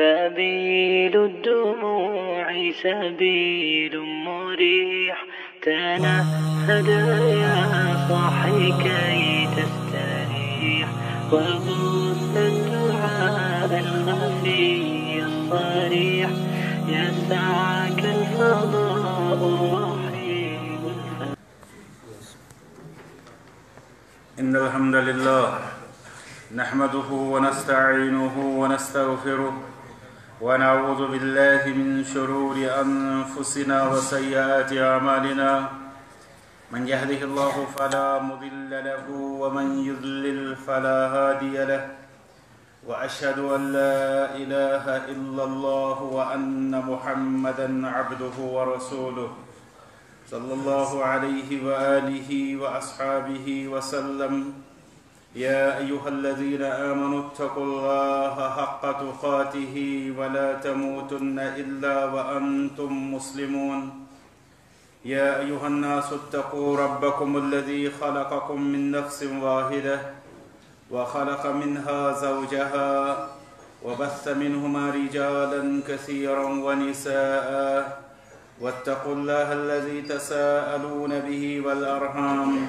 سبيل الدموع سبيل مريح. تنهد يا صاحي كي تستريح. وغص الدعاء الخفي الصريح. يسعك الفضاء إن الحمد لله نحمده ونستعينه ونستغفره ونعوذ بالله من شرور أنفسنا وسيئات أعمالنا. من يهده الله فلا مضل له ومن يضلل فلا هادي له. وأشهد أن لا إله إلا الله وأن محمدا عبده ورسوله. صلى الله عليه وآله وأصحابه وسلم. يا أيها الذين آمنوا اتقوا الله حق تقاته ولا تموتن إلا وأنتم مسلمون. يا أيها الناس اتقوا ربكم الذي خلقكم من نفس واحدة وخلق منها زوجها وبث منهما رجالا كثيرا ونساء. واتقوا الله الذي تساءلون به والأرحام.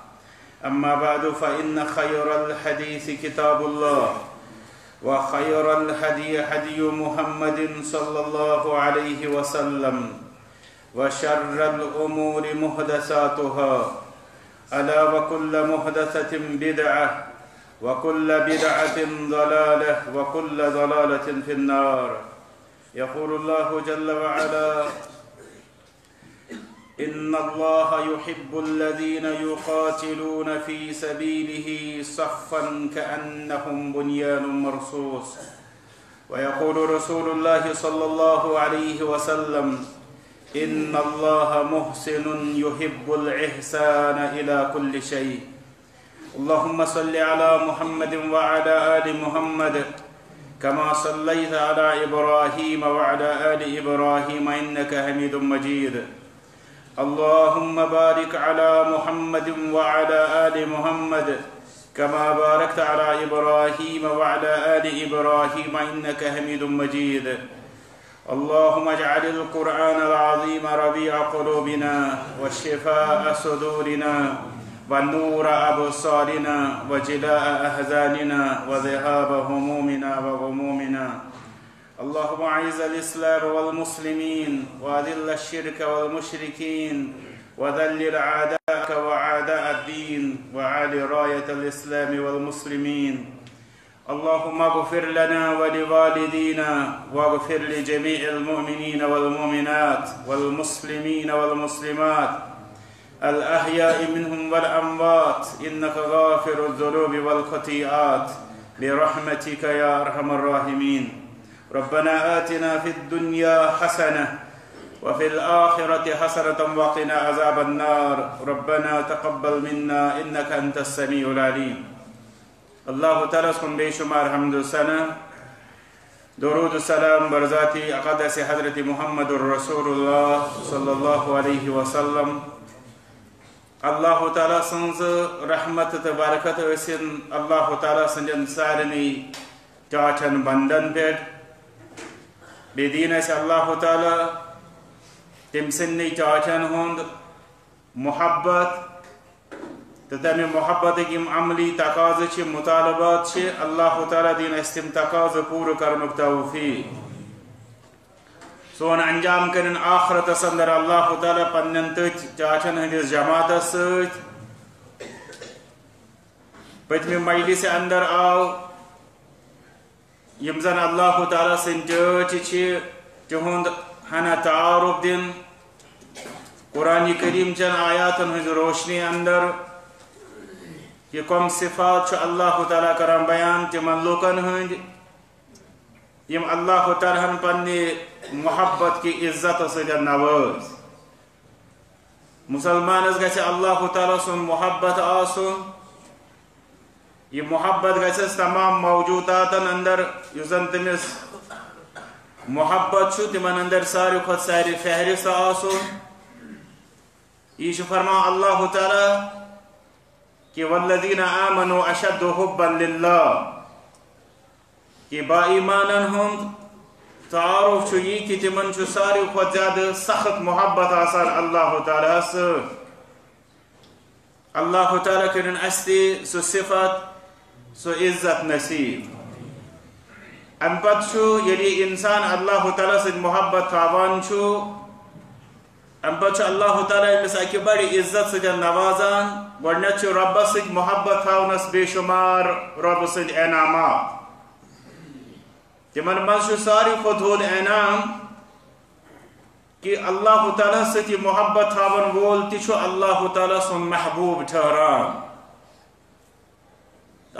أما بعد فإن خير الحديث كتاب الله وخير الهدي هدي محمد صلى الله عليه وسلم وشر الأمور محدثاتها ألا وكل محدثة بدعة وكل بدعة ضلالة وكل ضلالة في النار. يقول الله جل وعلا إن الله يحب الذين يقاتلون في سبيله صفا كأنهم بنيان مرصوص. ويقول رسول الله صلى الله عليه وسلم إن الله محسن يحب الإحسان إلى كل شيء. اللهم صل على محمد وعلى آل محمد كما صليت على إبراهيم وعلى آل إبراهيم إنك حميد مجيد. اللهم بارك على محمد وعلى آل محمد كما باركت على إبراهيم وعلى آل إبراهيم إنك حميد مجيد. اللهم اجعل القرآن العظيم ربيع قلوبنا وشفاء صدورنا ونور أبصارنا وجلاء أحزاننا وذهاب همومنا وغمومنا. اللهم أعز الإسلام والمسلمين وأذل الشرك والمشركين وذلل أعداءك وأعداء الدين وعلي راية الإسلام والمسلمين. اللهم اغفر لنا ولوالدينا واغفر لجميع المؤمنين والمؤمنات والمسلمين والمسلمات. الأحياء منهم والأموات إنك غافر الذنوب والخطيئات. برحمتك يا أرحم الراحمين. ربنا آتنا في الدنيا حسنة وفي الآخرة حسنة وقنا عذاب النار. ربنا تقبل منا إنك أنت السميع العليم. الله تعالى سكن بشمار حمد السنة درود السلام برزاتي أقدس حضرة محمد رسول الله صلى الله عليه وسلم. الله تعالى سنز رحمة بركة وسن. الله تعالى سنجن سارني جاچن بندن بيد بدين الله تعالى تمسني چاچن هند محبت تتمي محبت كم عملي تقاض چه مطالبات چه الله تعالى دين استم تقاض پور کرنک توفیق سون انجام کرن آخرت سندر الله تعالى پنن تچ چاچن ہندس جماعت ست پتمی مجلس اندر آو یم زن اللہ تعالیٰ سن چچ تہد ہنا تعارف دن قرآن کریم چن آیاتن ہز روشنی اندر. یہ کم صفات اللہ تعالیٰ کران بیان تمن لوکن ہند یم اللہ تعالیٰ پنہ محبت کی عزت ست نواز. مسلمانس گھس اللہ تعالیٰ سن محبت آسن یہ محبت گھس تمام موجودات اندر زن تمس محبت تمن اندر ساری کھت ساری فہرست آسن یہ فرما اللہ تعالیٰ کہ والذین آمنوا اشد حبا للہ۔ کہ با ایمانن ہند تعارف یہ کہ تمن ساری کھت زیادہ سخت محبت آسان اللہ تعالیٰ سے اللہ تعالیٰ کرن استی سو صفت سو عزت نصیب ام پت یلی انسان اللہ تعالیٰ سے محبت تھاوان ام پت اللہ تعالیٰ امس اکہ بڑی عزت ست نوازان گۄڈنیٚتھ چھُ رۄبس سۭتۍ محبت تھاونس بے شمار رۄبہٕ سٕنٛدۍ انعامات تمن منٛز چھُ ساروی کھۄتہٕ انعام کہ اللہ تعالیٰ سۭتۍ محبت تھاون وول تہِ اللہ تعالیٰ سُنٛد محبوب ٹھہران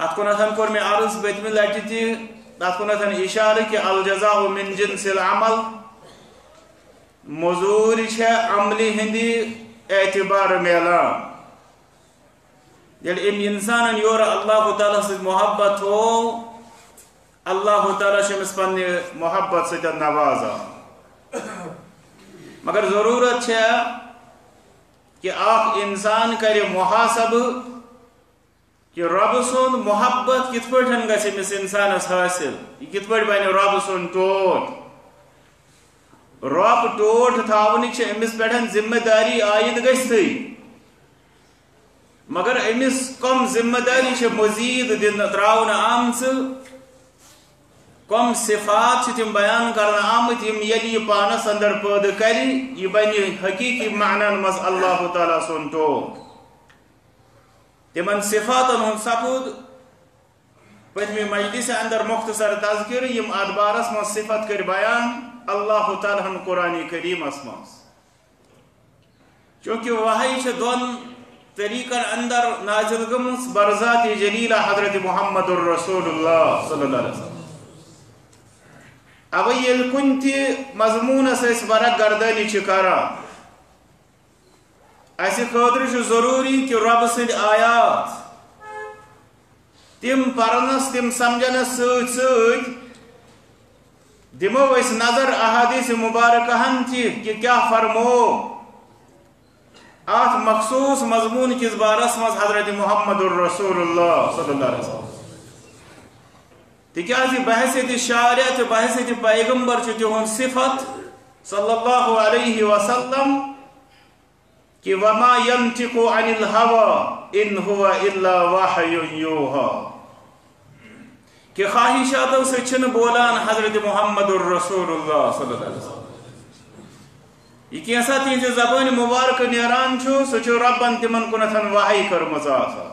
تتھ کُنتھ کوٚر مےٚ عرض پٔتمہِ لٹہِ تہِ تتھ کُنتھ اشارٕ کہ الجزا من جنس العمل. موٚزوٗرۍ چھےٚ عملہِ ہٕنٛدِ اعتبار میلان ییٚلہِ أمۍ اِنسانن یورٕ اللہ تعالیٰ سۭتۍ محبت تھوو اللہ تعالیٰ چھُ أمِس محبت سۭتۍ نوازان مگر ضروٗرت چھےٚ کہ اکھ انسان کرِ محاسبہٕ کہ رۄبہٕ سُنٛد محبت کِتھ پٲٹھۍ گژھِ أمِس اِنسانس حٲصِل یہِ کِتھ پٲٹھۍ بنہِ رۄبہٕ سُنٛد ٹوٹھ رۄب ٹوٹھ تھاونٕچ چھِ أمِس پٮ۪ٹھ ذِمہٕ دٲری مگر امس کم ذمہ داری مزید دن تراؤن آم کم صفات تم بیان کرنا آمت یم یلی پانس اندر پید کری یہ بنی حقیقی معنی مز اللہ تعالیٰ سن تو تمن صفاتن ہن سپود پتمی مجلس اندر مختصر تذکر یم ادبارس من صفت کر بیان اللہ تعالیٰ قرآن کریم اسماس چونکہ وحی دون طریقن اندر نازل گمس برزات جلیلہ حضرت محمد الرسول اللہ صلی اللہ علیہ وسلم اوی یل کنتی مضمون اس برک گردنی چکارا ایسی خاطر چھ ضروری کہ رب سند آیات تم پرنس تم سمجھنس سوچ سوچ دمو اس نظر احادیث مبارکہن تھی کہ کیا فرمو آت مخصوص مضمون کس بارس مز حضرت محمد الرسول اللہ صلی اللہ علیہ وسلم تکیازی بحثیت شارع تو بحثیت پیغمبر چو تہن صفت صلی اللہ علیہ وسلم کہ وما ينطق عن الهوى ان هو الا وحی یوحا کہ خواہشاتوں سے چھن بولان حضرت محمد الرسول اللہ صلی اللہ علیہ وسلم۔ یہ کیسا تین جو زبان مبارک نیران چھو سچو ربن تمن کنتن واہی کرمز آسا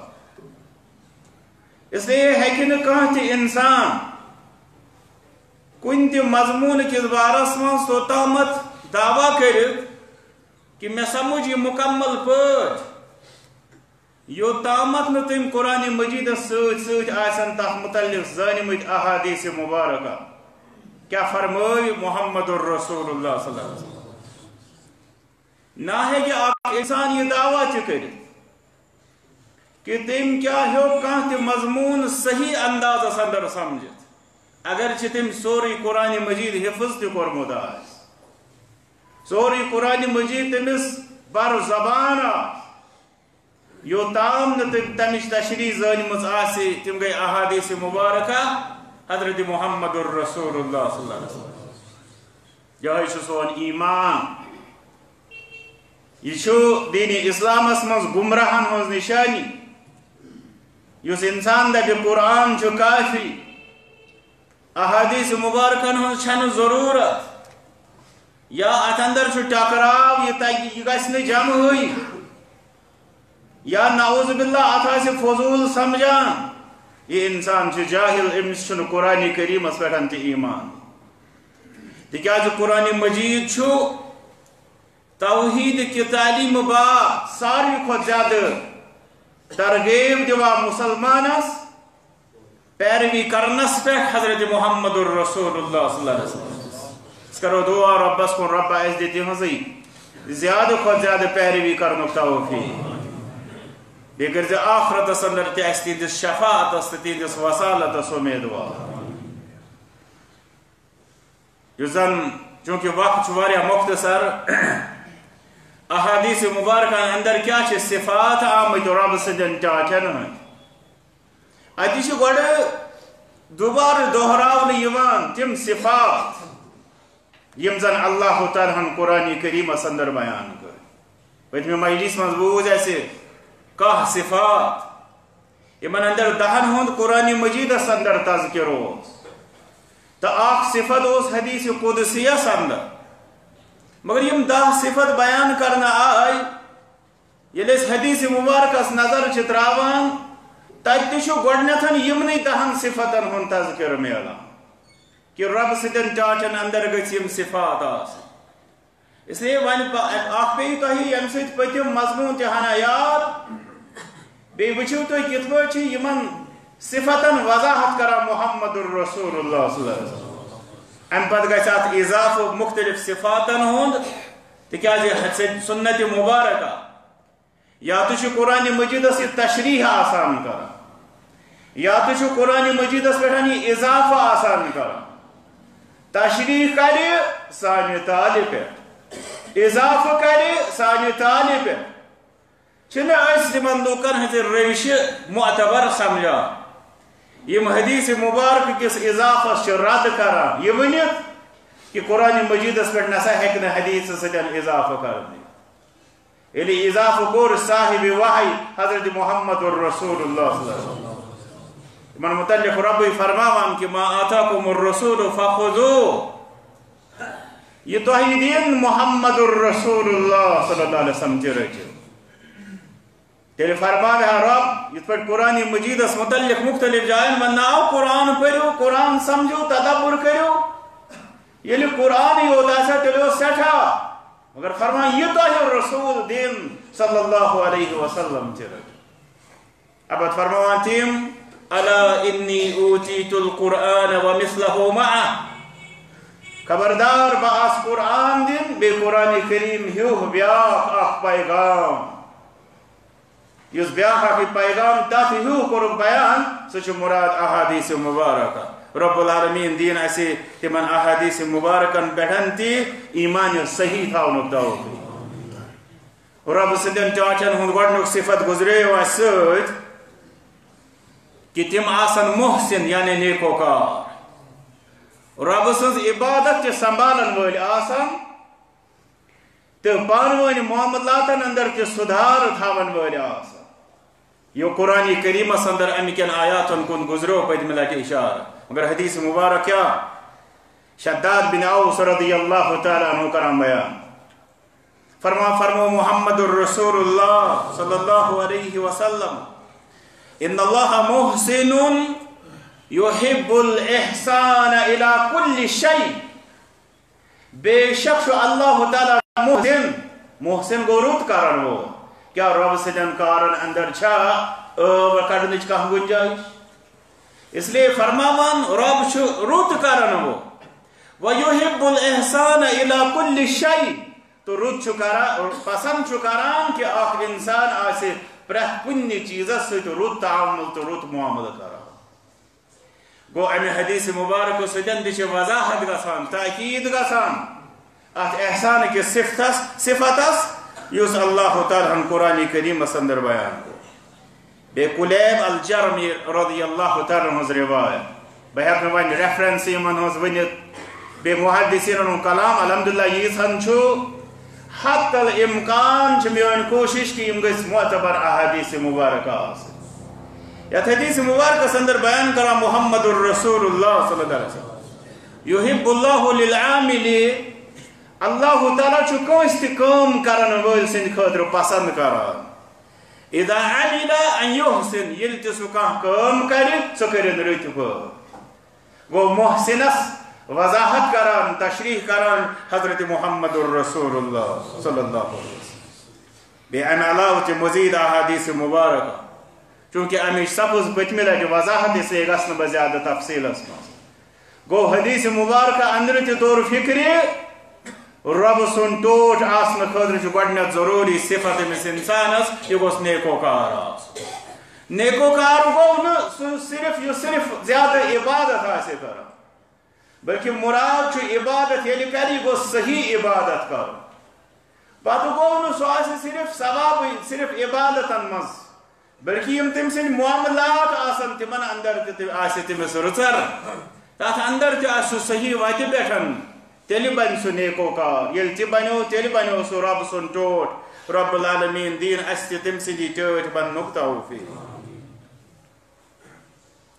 اس لیے ہے کہ کہاں تھی انسان کن تی مضمون کس بارس من سو تامت دعویٰ کرت کہ میں سمجھ یہ مکمل پوٹ یو تامت تم قرآن مجید سوچ سوچ آسن تح متعلق زانمت احادیث مبارکہ۔ کیا فرموئی محمد الرسول اللہ صلی اللہ علیہ وسلم؟ نہ ہے کہ آپ انسان یہ دعویٰ چکر کہ تم کیا ہو کہاں مضمون صحیح انداز اندر سمجھت۔ اگر چھ تم سوری قرآن مجید حفظ تی کورمود آس سوری قرآن مجید تمس بر زبان یو تام نہ تم تمش تشریح زانمت آسی تم گئی احادیث مبارکہ حضرت محمد الرسول اللہ صلی اللہ علیہ وسلم یہ سون ایمان یہ دین اسلامس مز گمراہن ہز نشانی اس انسان دپہ قرآن کافی احادیث مبارکن ہز چھن ضرورت یا ات اندر ٹکراو یہ گھن جمع ہوئی۔ یا نعوذ باللہ ات فضول سمجھان یہ انسان جاہل امس قرآن کریمس پہ ایمان۔ تکیاز قرآن مجید چھو توحید کی تعلیم با ساری خود زیادہ ترغیب دیوا مسلمانس پیروی کرنس پہ حضرت محمد الرسول اللہ صلی اللہ علیہ وسلم۔ اس کرو دعا ربس کن رب ہاں اس دیتی ہزی زیادہ خود زیادہ پیروی کرنک توفیق۔ بیٚیہِ کٔرۍ زِ آخرتس انٛدر تہِ اَسہِ تِہنٛدِس شفاعتس تہٕ تِہنٛدِس وسالتس اُمیدوار۔ یُس زن، چوٗنٛکہِ وقت چھُ واریاہ مختصر احادیث مبارکن اندر کیا چھِ صفات آمٕتۍ رۄب سٕنٛدٮ۪ن ٹاٹھٮ۪ن ہٕنٛدۍ اَتہِ چھِ گۄڈٕ دُبارٕ دۄہراونہٕ یِوان تِم صفات۔ یِم زن اللہ تعالیٰ ہن قرآنِ کریٖمس انٛدر بیان کٔر پٔتمہِ مجلس منٛز بوٗز اَسہِ کاہ صفات۔ یمن اندر دہن ہند قرآن مجیدس اندر تذکر اوس تو اخ صفت اس حدیث قدسیس اندر مگر یم دہ صفت بیان کرنا آئی یل اس حدیث مبارکس نظر تراوان تت گۄڈنیتھن یمنٕے دہن صفتن ہند تذکر ملان کہ رب سٕنٛدٮ۪ن ٹاٹن اندر گژھِ یم صفات آسٕنۍ اس لیے ون اخ پیٚیہِ تۄہہِ ییٚمہِ سۭتۍ پٔتِم مضموٗن تہِ ہنا یاد۔ بی وچھو تو کت پہ یمن صفتن وضاحت کرا محمد الرسول اللہ صلی اللہ علیہ وسلم۔ ام پتہ گژھِ ات اضاف مختلف صفاتن ہند۔ تکیازِ جی سنت مبارکہ۔ یا تو قرآن مجیدس یہ تشریح آسان کر یا تو قرآن مجیدس پہ یہ اضافہ آسان کر تشریح کر سانہ تالہِ پہ اضافہ کر سانہ تالہِ پہ چھنہ اس تمن لوکن ہز روش معتبر سمجھا. یم حدیث مبارک کس اضافس رد کران یہ ونت کہ قرآن مجیدس پہ نسا ہیکن حدیث ستن اضافہ کرنے. یلی اضافہ کور صاحب وحی حضرت محمد الرسول اللہ صلی اللہ علیہ وسلم. من متعلق رب فرماوان کہ ما آتاکم الرسول فخذو یہ توحیدین محمد الرسول اللہ صلی اللہ علیہ وسلم چرچو تیل فرمان ہے رب اس پر قرآن مجیدس متعلق مختلف جائن من ناو قرآن پڑھو، قرآن سمجھو، تدبر کرو. یہ قرآن ہی ہوتا ہے تیلو سٹھا ہاں. مگر فرمان یہ تو ہے رسول دین صلی اللہ علیہ وسلم چرا اب فرمان تیم الا انی اوتیت القرآن ومثلہ معا خبردار با اس قرآن دین بے قرآن کریم ہیو بیاق اخ پیغام. اس بیاکھ پیغام تات ہیو کورک بیان سہ مراد احادیث مبارکہ. رب العالمین دین اسے تمن احادیث مبارکن پٹھن تی، ایمان صحیح تھا تھاونک توفیق رب سندن چاچن ہند گۄڈنیُک صفت گزریو اس سۭتۍ کہ تم آسن محسن یعنی نیکوکار رب سٕنٛز عبادت تہِ سنبھالن وٲلۍ آسان تہٕ پانہٕ ؤنۍ معاملاتن اندر تہِ سُدھار تھاون وٲلۍ آسان یہ قرآن کریم اندر امکن آیاتن کن گزرو پتم لٹہ اشارہ مگر حدیث مبارک کیا شداد بن اوس رضی اللہ تعالی عنہ کرام بیان فرما فرمو محمد الرسول اللہ صلی اللہ علیہ وسلم ان اللہ محسن يحب الاحسان الى كل شيء. بے شک اللہ تعالی محسن. محسن گو رت کرن وہ. کیا رب سدن کارن اندر چھا؟ ٲو کڑنٕچ کانٛہہ گُنجائش اس لیے فرماوان رب چھُ رُت کران وہ. وَيُحِبُّ الْإِحْسَانَ إِلَى كُلِّ شَيْءٍ. تو رُت چھُ کران پسند چھُ کران کہ اکھ انسان آسہِ پرٛٮ۪تھ کُنہِ چیٖزس سۭتۍ رُت تعامُل تہٕ رُت معاملہٕ کران گوٚو امہِ حدیث مبارک سۭتۍ تہِ چھِ وضاحت گژھان تاکیٖد گژھان اتھ احسان کِس صفتس صفتس یس اللہ تعالیٰ قرآن کریم اندر بیان کو بے کلیب الجرمی رضی اللہ تعالیٰ ہز روایت. بہ ہوں ون ریفرنس یمن ہز ونت بے محدثین کلام، الحمدللہ ییژن چھو حت الامکان چھ میون کوشش کہ یم گژھ معتبر احادیث مبارکہ آس یت حدیث مبارکہ اندر بیان کرا محمد الرسول اللہ صلی اللہ علیہ وسلم. یحب اللہ للعاملی اللہ تعالیٰ چھو کنس تہ کام کرن ول سند خاطر پسند کران اذا عمل ان يحسن، یل تہ سو کان کام کر سو کرن رت گو محسنس وضاحت کران تشریح کران حضرت محمد الرسول اللہ صلی اللہ علیہ وسلم۔ بے ام علاوہ مزید احادیث مبارکہ چونکہ امچ سپز پتمہ لٹہ وضاحت اس لیے گھن بہ زیادہ تفصیل من گو حدیث مبارکہ اندر تہ طور فکر رب سن ٹوٹ آسن خاطر گۄڈنیٚتھ ضروری صفت أمِس اِنسانس یہِ گوٚژھ نیکوکار آسُن نیکوکار گوٚو نہٕ سُہ صرف یُس صرف زیادٕ عبادت آسہِ کران بلکہ مراد چھُ عبادت یعنی ییٚلہِ کرِ یہِ گوٚژھ صحیح عبادت کرُن پتہٕ گوٚو نہٕ سُہ آسہِ صرف ثوابٕے صرف عبادتن منٛز بلکہ یم تٔمۍ سٕنٛدۍ معاملات آسن تِمن اندر تہِ آسہِ تٔمِس رٕژر تتھ اندر تہِ آسہِ سُہ صحیح وتہِ پٮ۪ٹھ تیلی بن سو نیکو کار، یل تی بنو، تیلی بنو سو رب سن ٹوٹ۔ رب العالمین دین استی تم سیدی ٹوٹ بن نکتا ہو فی۔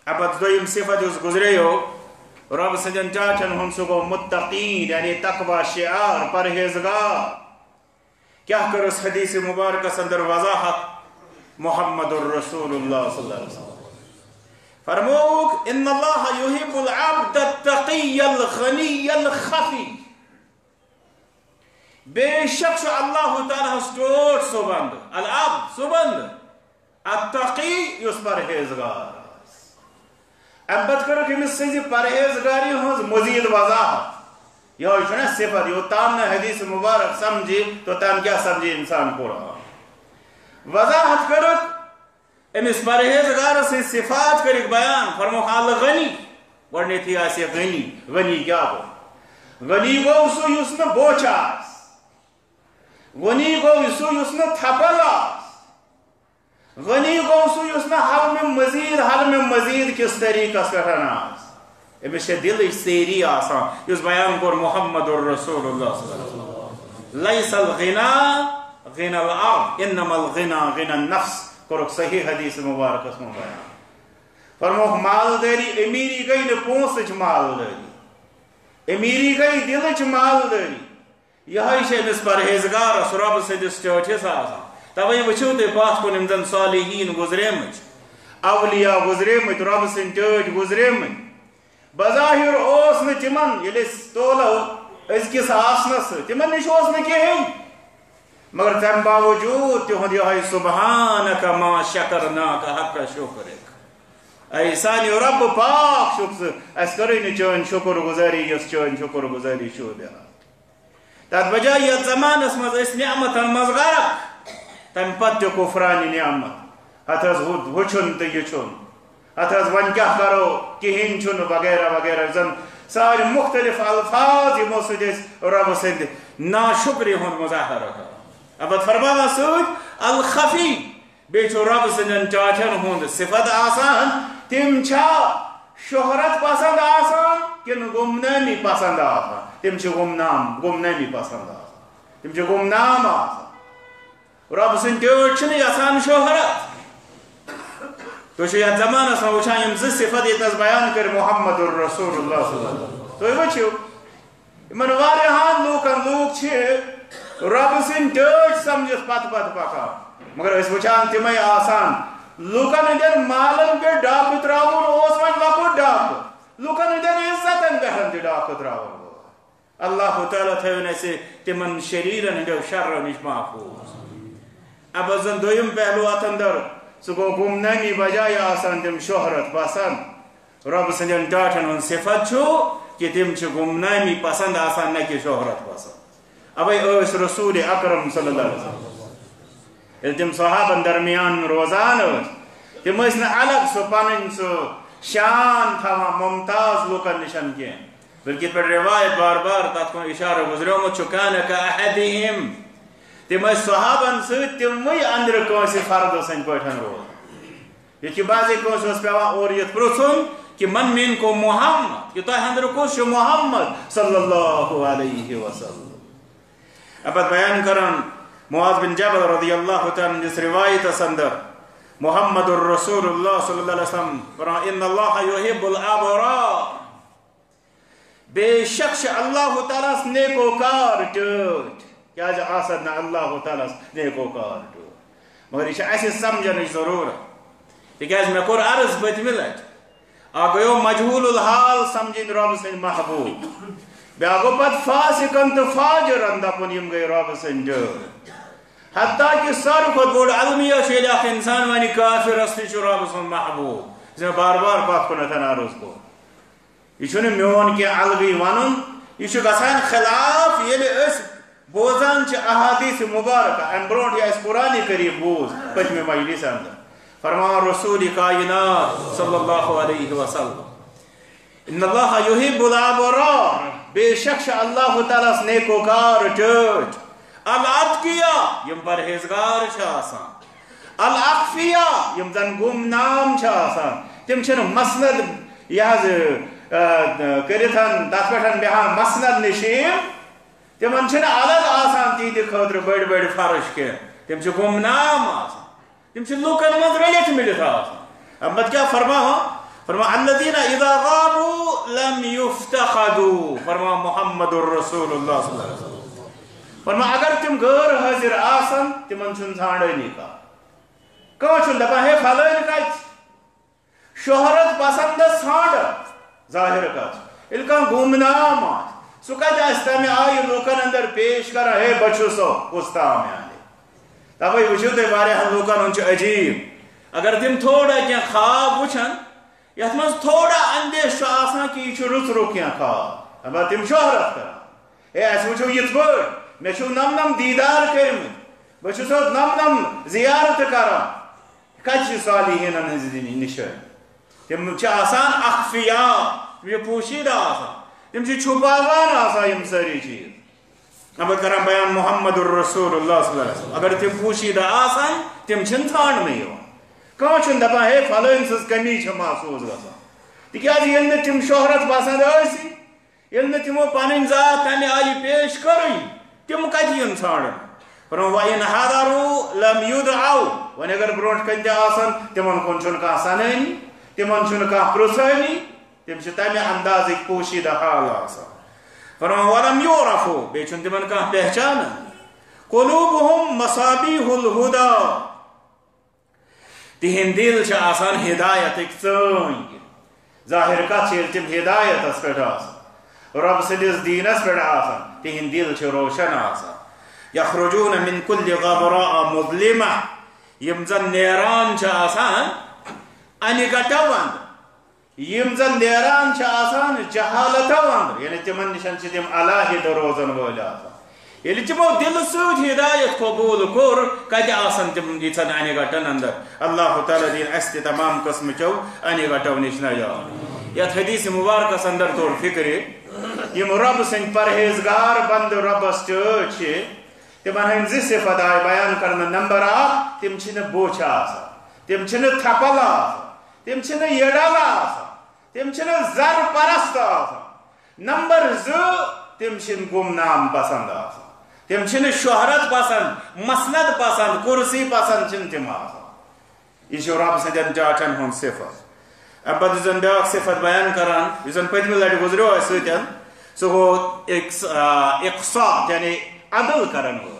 اب ات دویم صفت اس گزرے ہو۔ رب سجن چاچن ہم سو متقین یعنی تقوی، شعار، پرہیزگار۔ کیا کر اس حدیث مبارکہ سندر وضاحت؟ محمد الرسول اللہ صلی اللہ علیہ وسلم۔ فرموك إن الله يحب العبد التقی الغنی التقي الغني الخفي بشخص الله تعالى ستوت سبند العبد سبند التقي يصبر هزغار ابت کرو کہ مس سنزی پرہیزگاری ہنز مزید وضاحت یہ چھنا صفت یہ تام نے حدیث مبارک سمجھی تو تام کیا سمجھی انسان پورا وضاحت کرو امس پرہیزگار سی صفات کر بیان۔ فرمو حال غنی گۄڈنیتھٕے آسہِ غنی غنی کیا گو غنی گو سُہ یُس نہٕ بوچھ آس غنی گو سُہ یُس نہٕ تھپل آس غنی گو سُہ یُس نہٕ حلمہِ مزیٖد حلمہِ مزیٖد کِس طریٖقس پٮ۪ٹھ آس أمِس چھےٚ دِلٕچ سیری آسان یُس بیان کوٚر محمد الرسول اللہ صلی اللہ لیس الغنا غنا الارض، انما الغنا غنا النفس۔ کورک صحیح حدیث مبارک اس میں بیان۔ فرموک مالداری امیری گئی نہ پونسچ مالداری امیری گئی دلچ مالداری یہ امس پرہیزگار رب سدس چوٹھس آسان۔ توے وچھو تے پاس کن زن صالحین گزریمت اولیاء گزریمت رب سن ٹوٹ گزریمت بظاہر اوس نہ تمن یل تولو ازکس آسنس تمن نش اوس نہ کہین مگر تم باوجود تہد یہ سبحانک ما شکرناک حق شکرک اے سانی رب پاک شکر اس کرے نہ چون شکر گزاری یس چون شکر گزاری شو بیا تات بجائے یہ زمان اس مز اس نعمت مز غرق تم پت کفرانی نعمت ہت از وچھن تو یہ چھن ہت از ون کیا کرو کہین چھن وغیرہ وغیرہ زن سارے مختلف الفاظ یمو سد رب سند نا شکری ہند مظاہرہ کرو ابت فرمانا سوت الخفی بیچو رب سنجن چاچن ہند صفت آسان تم چھا شہرت پسند آسان کن گمنامی پسند آسان تم چھ گمنام گمنامی پسند آسان تم چھ گمنام آسان رب سن ٹیوٹ یسان شہرت تو چھ یت زمان اس وچھان یم ز صفت یتس بیان کر محمد الرسول اللہ صلی اللہ علیہ وسلم تو وچھو من واریہان لوکن لوک چھ رب سن ٹھٹ سمجھس پت پت پکا. مگر اس وچان تمے آسان. لوکن ہندین مالن پہ ڈاک تراون اس ون لکوٹ ڈاک لوکن ہندین عزتن پہ تہ جی ڈاک تراون اللہ تعالی تھون اسے تمن شریرن ہندو شر نش محفوظ اب زن دویم پہلو ات اندر سہ گو گمنانی بجائے آسان تم شہرت پسند رب سندین ٹاٹن ہن صفت چھو کہ تم چھ گم گمنامی پسند آسان نہ کہ شہرت پسند اوے اس رسول اکرم صلی اللہ علیہ وسلم. یل تم صحابن درمیان روزان تم اس الگ سو پن سو شان تھا ممتاز لوکن نشن کی بلکہ پر روایت بار بار تات کو اشارہ گزریومت چھو کانا کا احدہم. تم اس صحابن سے تم اندر کنسی فرد سن پٹھن روز یہ کہ بعضی کنس اس پیوا اور یہ پرسن کہ من من کو محمد، کہ تو اندر کس محمد؟ صلی اللہ علیہ وسلم ابت بیان کرن معاذ بن جبل رضی اللہ تعالی جس روایت اندر محمد الرسول اللہ صلی اللہ علیہ وسلم فرما ان اللہ یحب الابرار بے شخص اللہ تعالیٰ نیکو کار ٹوٹ کیا جا آسد نا اللہ تعالیٰ نیکو کار ٹوٹ مگر یہ ایسے سمجھنے ضرورت۔ تکیاز میں کور عرض بت ملت۔ آگیو مجہول الحال سمجھن رب سن محبوب۔ بیا گو پت فاسقن تو فاجرن دپن یم گئی رب سن ڈر حتیٰ کہ سارے کھت بوڑ المیہ ییٚلہِ اکھ انسان ونہِ کافرس تہِ چھُ رۄب سُنٛد محبوب۔ یُس بار بار پتھ کُنتھ عرض کوٚر یہ چھُنہٕ میون کینٛہہ الگٕے وَنُن۔ یہ چھُ گژھان خلاف، ییٚلہِ أسۍ بوزان چھِ احادیث مبارکہ امہِ برونٛٹھ یہِ اَسہِ قرآنہِ قریٖب بوز پٔتمہِ مجلس اندر فرمان رسول کائنات صلی اللہ علیہ وسلم. ان اللہ یحب الابرار. بے شک چھ اللہ تعالیٰ اس نیکوکار ٹھٹ الاتقیا یم پرہیزگار چھ آسان. الاخفیا یم زن گمنام چھ آسان. تم چھن مسند یہ حض کرتن تات پٹھن بہان مسند نشین تمن چھن الگ آسان تیدی خاطر بڑ بڑ فرش کے تم چھ گمنام آسان۔ تم چھ لوکن مز رلت ملت آسان۔ اب مت کیا فرما فرما الذين اذا غابوا لم يفتقدوا فرما محمد الرسول اللہ صلی اللہ علیہ وسلم۔ فرما اگر تم غیر حاضر آسن، تمن چھن ژھانڈنی کا کان چھن دپان، ہے فلان کت شہرت پسند ژھانڈ، ظاہر کت ییٚلہِ کانٛہہ گمنام آسہِ۔ سُہ کتہِ آسہِ تمہِ آیہِ لوٗکن انٛدر پیش کران ہے بہٕ چھُسو کُس تام یعنی توے وٕچھِو تُہۍ واریاہن لوٗکن ہُنٛد چھُ عجیٖب۔ اگر تِم تھوڑا کینٛہہ خواب وٕچھن یتھ مز تھوڑا اندیش آسان کہ یہ رُت رُت کینٛہہ خواب اما تِم شہرت کران ہے اَسہِ وٕچھو یِتھ پٲٹھۍ مےٚ چھُو نم نم دیٖدار کٔرمٕتۍ بہٕ چھُسو نم نم زیارت کران کتہِ چھِ صالحیٖنن ہٕنٛز نِشٲنۍ تِم چھِ آسان اخفیا یہ پوشیدہ آسان۔ تم چھِ چھپاوان آسان یم سٲری چیٖز کران بیان محمد الرسول اللہ صلی اللہ علیہ وسلم اگر تِم پوشیدہ آسان تِم چھِنہٕ ژھانڈنہٕ یِوان کان چھُنہٕ ہے فلٲنۍ سٕنٛز کمی چھِ محسوٗس گژھان تِکیٛازِ ییٚلہِ نہٕ تِم شہرت پسنٛد ٲسی ییٚلہِ نہٕ تِمو پنٕنۍ ذات تمہِ آیہِ پیش کٔرٕے تِم کتہِ یِن ژھانڈن برٛونٛہہ وَیِن حَدَرو لم یُدعو وۄنۍ اگر برٛونٛٹھ کَنہِ تہِ آسان تِمن کُن چھُنہٕ کانٛہہ سنٲنی تِمن چھُنہٕ کانٛہہ پرٛژھٲنی تِم چھِ تمہِ اندازٕکۍ پوشیٖدہ حال آسان فرمان ولم یورفو بیٚیہِ چھُنہٕ تِمن کانٛہہ پہچان قلوبہم مصابیح الہدا۔ تہند دل چھ آسان ہدایت ژٲنٛگۍ ظاہر کا کتھ چھِ تِم ہدایتس پٮ۪ٹھ آسان رب سٕنٛدِس دیٖنس پٮ۪ٹھ آسان تِہنٛدۍ دل چھِ روشن آسان یخرجون من کل غبراء مظلمہ۔ یم زن نیران چھِ آسان انہِ گٹو یم زن نیران چھِ آسان جہالتو اندر یعنی تِمن نِش چھِ تِم علاحدٕ روزن وٲلۍ آسان۔ ییٚلہِ تِمو دِلہٕ سۭتۍ ہدایت قبوٗل کوٚر کتہِ آسن تِم یِژھن انہِ گٹن اندر۔ اللہ تعالیٰ دِن اسہِ تہِ تمام قٕسمٕچو انہِ گٹو نِش نجات یتھ حدیث مبارکس اندر توٚر فکرِ یم رب سٕنٛدۍ پرہیزگار، بنٛد رۄبس ٹٲٹھۍ چھِ تمن ہٕنٛدۍ زٕ صفت آیہِ بیان کرنہٕ نمبر اکھ تِم چھِنہٕ بوچھِ آسان۔ تِم چھِنہٕ تھپل آسان۔ تِم چھِنہٕ یڈل آسان۔ تِم چھِنہٕ زر پرست نمبر زٕ تِم چھِنہٕ گمنام پسند تم چھنہ شہرت پسند، مسند پسند، کرسی پسند چھن تم یہ رب سندین چاچن ہند صفت۔ ام پتہ زن بیاکھ صفت بیان کران زن پتمہ لٹہ گزریو اس سہ گو اقصاء یعنی عدل کرن وول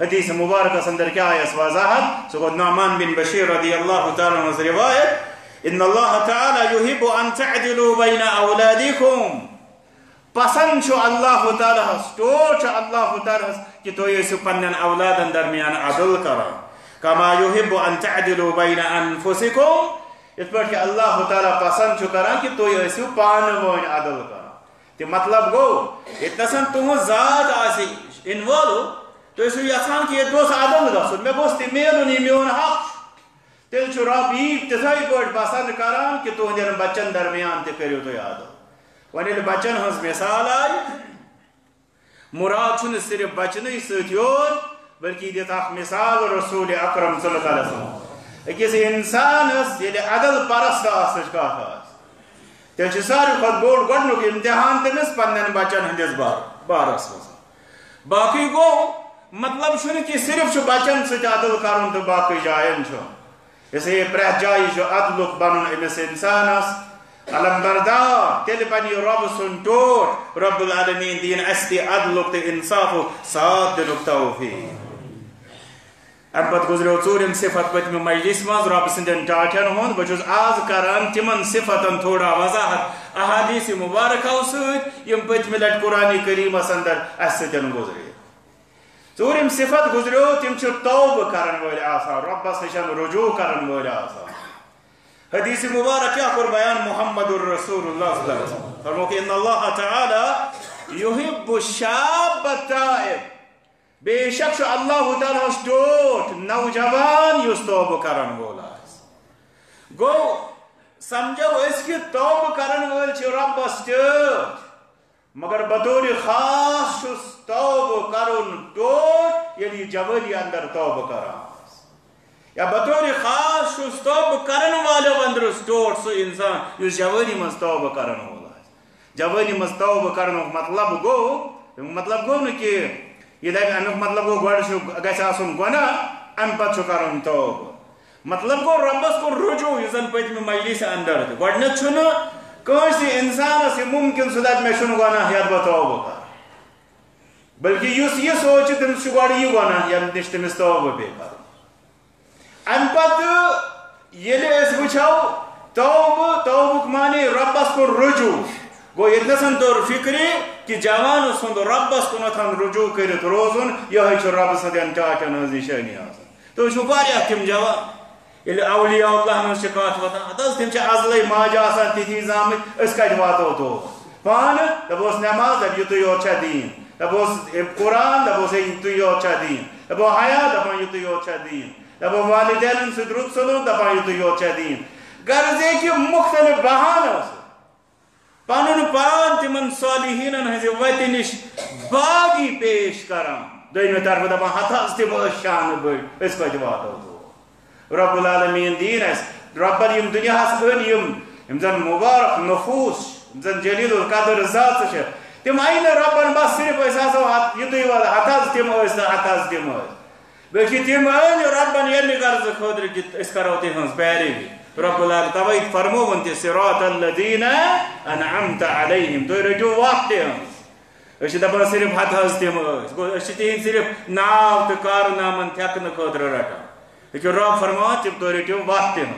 حدیث مبارکس اندر کیا آیس وضاحت۔ سہ گو نعمان بن بشیر رضی اللہ تعالی عنہ روایت۔ ان اللہ تعالی یحب ان تعدلوا بین اولادکم پسند چھو اللہ تعالی ہس تعالیٰ ٹوٹ اللہ تعالیٰ کہ تھی یسو پن اولادن درمیان عدل کران کما یحب ان تعدلوا بین انفسکم اس پر کہ اللہ تعالیٰ پسند کران کہ تھی یسو پان ون عدل کران تی مطلب گو اتنسن تم ذات آسی انوالو، تو یسو یسان کہ یہ دوس عدل گسن میں گوس تی میلن یہ میون حق. تیل چھو رب یہ تتھائی پٲٹھۍ پسند کران کہ تو تہندین بچن درمیان تہ کریو تھی عدل ون بچن ہز مثال آئی۔ مراد چھ صرف بچن ست یوت بلکہ دت مثال رسول اکرم صلی اللہ علیہ وسلم۔ اکس انسانس یل عدل پرست آس کت تیل ساری کھت بوڑ گۄڈنیُک امتحان تٔمِس پننٮ۪ن بچن ہٕنٛدِس بار بارس منٛز باقٕے گوٚو مطلب چھُنہٕ کہِ صرف چھُ بچن سۭتۍ عدل کرُن تہٕ باقٕے جاین چھُ اسلیے پرٛٮ۪تھ جایہِ چھُ عدلُک بنُن أمِس انسانس علم بردار تیل پنی رب سن ٹوٹ رب العالمین دین استی عدلک تے انصافو ساتھ دنک توفیق ام پت گزریو ژورم صفت پتم مجلس مز رب سندین ٹاٹھن ہند بہ آز کران تمن صفتن تھوڑا وضاحت احادیث مبارکہ سۭتۍ یم پتم لٹ قرآن کریمس اندر اس سۭتۍ گزرے ژوٗرِم صفت گُزریو تِم چھِ توبہٕ کرن وٲلۍ آسان رۄبس نِش رجوع کرن وٲلۍ آسان حدیث مبارک کیا کوٚر بیان محمد الرسول اللہ صلی اللہ علیہ وسلم فرموکھ ان اللہ تعالی یحب الشاب التائب بے شک چھُ اللہ تعالیٰ ہس ٹوٹھ نوجوان یُس توبہٕ کرن وول آسہِ گوٚو سمجھو أسۍ کہِ توبہٕ کرن وٲلۍ چھِ رۄبس ٹٲٹھ مگر بطور خاص چھُس توبہٕ کرُن ٹوٹھ ییٚلہِ یعنی یہِ جوٲنی اندر توبہٕ کران یا بطور خاص چھُس توبہٕ کرن والیو اندر ٹوٹھ سُہ انسان یُس جوٲنی منٛز توبہٕ کرن وول آسہِ جوٲنی منٛز توبہٕ کرنُک مطلب گوٚو یعنی مطلب گوٚو نہٕ کہِ یہ دپہ امیک مطلب گو گوڑ گھس آسن گناہ ام پت پتہ کرن توبہ مطلب گو ربس کن رجوع یہ زن پتم مجلس اندر گۄڈنیتھ چھُنہٕ کٲنٛسہِ اِنسانس یہِ مُمکِن سُہ دپہِ مےٚ چھُنہٕ گۄناہ یتھ بہٕ توبہٕ کرٕ بلکہِ یُس یہِ سونٛچہِ تٔمِس چھُ گۄڈٕ یہِ گۄناہ ییٚمہِ نِش تٔمِس توبہٕ بیٚیہِ کرُن امہِ پتہٕ ییٚلہِ أسۍ وٕچھو توبہٕ توبُک معنی رۄبس کُن رجوع۔ گو یتنسن طور فکری کہ جوان سند ربس کنتھن رجوع کرت روزن یہ رب سدین ٹاٹن ہز نشانی آسان تو چھو واریاہ تم جوان۔ ییٚلہِ اولیاء اللہ ہٕنٛز چھِ کتھ واتان ہتہٕ حظ تِم چھِ ازلے ماجہِ آسان تِتھی زامٕتۍ أسۍ کتہِ واتو تو پانہٕ دپوس نٮ۪ماز دپ یِتُے یوت چھا دیٖن دپوس قرآن دپوس ہے یِتُے یوت چھا دیٖن دپو حیا دپان یِتُے یوت چھا دیٖن دپو والدینن سۭتۍ رُت سلوٗک دپان یِتُے یوت چھا دیٖن غرض یہِ کہِ مُختلف بہانہٕ ٲسۍ پن پان تم صالحین ہز وتہ نش باغی پیش کران دم طرف دپان ہتھ تم شان بڑ اس کت واتو Rabbul Alemin diyiniz. Rabbanim dünyası önüyüm. Imzan mübarek nüfus. Imzan Celilul Kadir rızası şey. Tim aynı Rabban bas sirip esas o hat yuduyu valla hataz tim o esna hataz tim o. Belki tim aynı Rabban yerli garzı kodri git eskaravti hınız beri. Rabbul Alemin tavayit farmuvun ti siratan ladina an'amta aleyhim. Doyrucu vakti hınız. أشي دبنا صرف حد هزتي مو أشي تين صرف ناو تكار نامن تكن كودر رتا لیکن رب فرماوان تم تو رجو وقتهم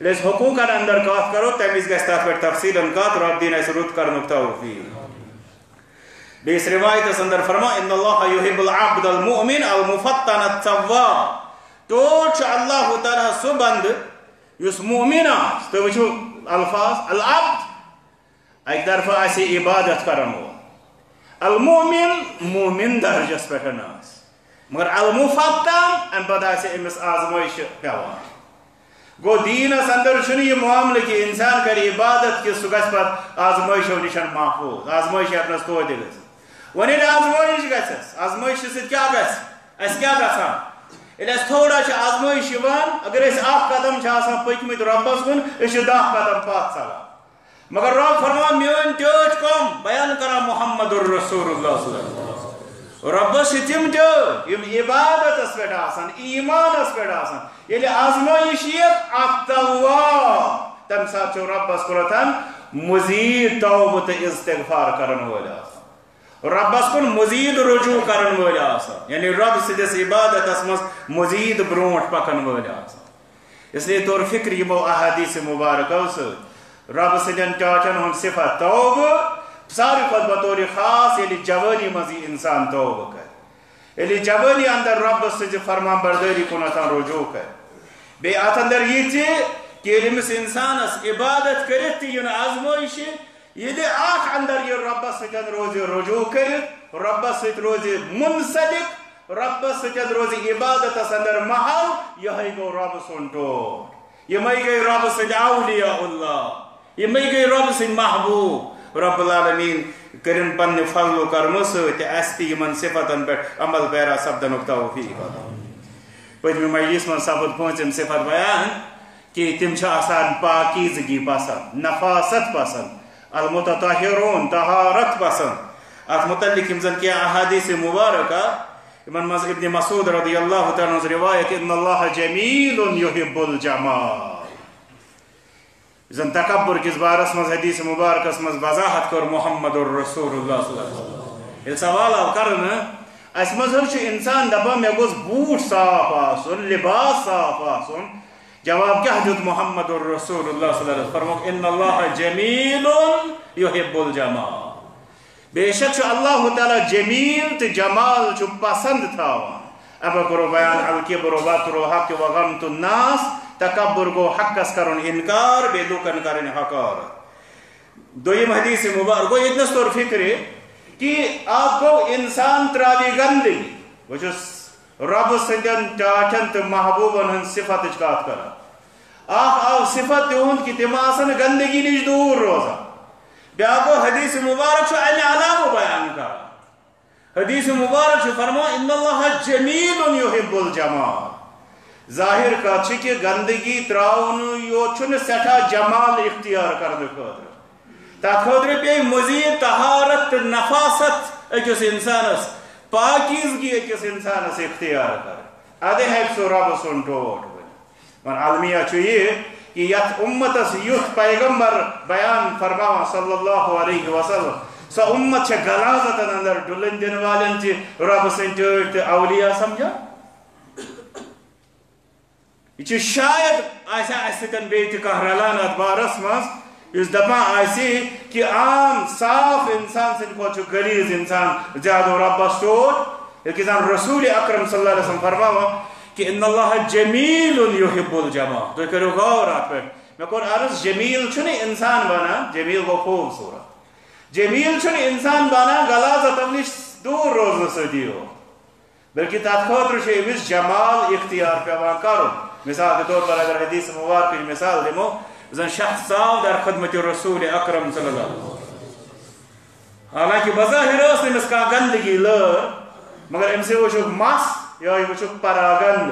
لیس حقوق اندر کات کرو، تمیز گژھِ تتھ پٮ۪ٹھ تفصیلن کات رب دین اَسہِ رُت کرنُک توفیٖق بیٚیِس رِوایتس اندر فرما ان اللہ يحب العبد المؤمن المفتن التواب. ٹوٹ اللہ تعالیٰ سُہ بنٛدٕ یس مومن آس تو وچھو الفاظ، العبد، ایک طرف آسی عبادت کرن وول المومن مومن درجس پہ آس مگر المفتن ام پتہ آسی امس آزمائش پیوان گو دینس اندر چھنہ یہ معاملہ کہ انسان کر عبادت کہ سہ گھس پہ آزمائشو نشن محفوظ آزمائش ہیکنس توتہ گھس ون آزمائش گھس آزمائش ست کیا گھس اس کیا گھسان ییٚلہِ اَسہِ تھوڑا چھِ آزمٲیش یِوان اگر أسۍ اکھ قدم چھِ آسان پٔکۍمٕتۍ رۄبَس کُن أسۍ چھِ دہ قدم پتھ ژلان مگر رۄب فرمان میٲنۍ ٹٲٹھۍ کۄم بیان کران محمد الرسول اللہ صلی اللہ علیہ وسلم رۄبَس چھِ تِم ٹٲٹھۍ یِم عبادتس پٮ۪ٹھ آسان۔ ایٖمانس پٮ۪ٹھ آسان ییٚلہِ آزمٲیش یِیہِ اَتوا استغفار کرن وٲلۍ آسان۔ ربس کن مزید رجوع کرن ول آسان۔ یعنی رب سدس عبادت مز مزید برونٹ پکن ول آسان۔ اس لیے طور فکر یمو احادیث مبارکو ست رب سدین چاچن ہن صفت توبہ ساری کھت بطور خاص یلی جوانی مز انسان توبہ کر یلی یعنی جوانی اندر رب سد فرمان برداری کنتان رجوع کر. بے ات اندر یہ تھی کہ امس یعنی انسانس عبادت کرت تی آزمائش یہ آخ اندر یہ ربس سچن روزی رجوع کرت ربس سچ روزی منصدق. ربس سچن روزی عبادت اس اندر محل. یہ گو رب سنٹو یہ مئی گئی رب سچ اولیاء اللہ یہ مئی گئی رب سچ محبوب. رب العالمین کرن پن فضل و کرم ست استی یمن صفتن پہ عمل پیرا سپدنک توفیق پتم مجلس من سپد پانچم صفت بیان کہ تم آسان پاکیزگی پسند، نفاست پسند، المتطہرون، طہارت پسند۔ ات متعلق یم زن کیا احادیث مبارکہ من مز ابن مسعود رضی اللہ تعالی عنہ روایت ان اللہ جمیل یحب الجمال۔ زن تکبر کس بارس مز حدیث مبارکس مز وضاحت کر محمد الرسول اللہ صلی اللہ علیہ وسلم. یہ سوال آو کرن، اس مذہب چھ انسان دبا مے گوس بوٹ صاف آسن، لباس صاف آسن. جواب کیا حضرت محمد الرسول اللہ صلی اللہ علیہ وسلم؟ فرمو ان اللہ جمیل یحب الجمال. بے شک اللہ تعالیٰ جمیل تو جمال چھ پسند تھاوان. ابا کرو بیان، الکبر و بطر و حق و غمت الناس تکبر گو حقس کرن، انکار، بے لوکن کرن حقار دویم حدیث مبارک گو اتنس طور فکر کہ آپ کو انسان تراوی گندگی وچس رب سندن چاچن تو محبوبن ہن صفت اچکات کرا۔ آپ آو صفت دیون کی تماسن گندگی نش دور روزا بیا کو حدیث مبارک شو این علاو بیان کرا۔ حدیث مبارک شو فرما ان اللہ جمیل یحب الجمال۔ ظاہر کا کہ گندگی تراؤن یو چھن سٹھا جمال اختیار کرنے خاطر تا خاطر پہ مزید طہارت، نفاست اکس انسانس پاکیزگی اکس انسانس اختیار کر ادے ہے سو رب سن ٹوٹ من عالمیہ یہ کہ یت امتس یت پیغمبر بیان فرما صلی اللہ علیہ وسلم۔ سو امت چھ غلازت اندر ڈلن دن والن چھ رب سن ٹوٹ اولیاء سمجھا۔ یہ شاید ایسا ایسا بیت کہ رلان ات بارس مز اس دپا آسی کہ عام صاف انسان سن کو چھ غلیظ انسان زیادہ رب ٹوٹ کہ رسول اکرم صلی اللہ علیہ وسلم فرماوا کہ ان اللہ جمیل یحب الجمال تو کرو غور ات پہ میں کور عرض جمیل چھنے انسان بنا جمیل گو خوبصورت جمیل چھنے انسان بنا غلاظت نش دور روزن سدیو بلکہ تات خاطر چھ جمال اختیار پیوان کرن مثال کے طور پر اگر حدیث مبارک مثال دمو زن شخص صاحب در خدمت رسول اکرم صلی اللہ علیہ وسلم. حالانکہ بظاہر اس نے مسکا گندگی لر مگر ام سے وچھو مس یا وچھو پراگند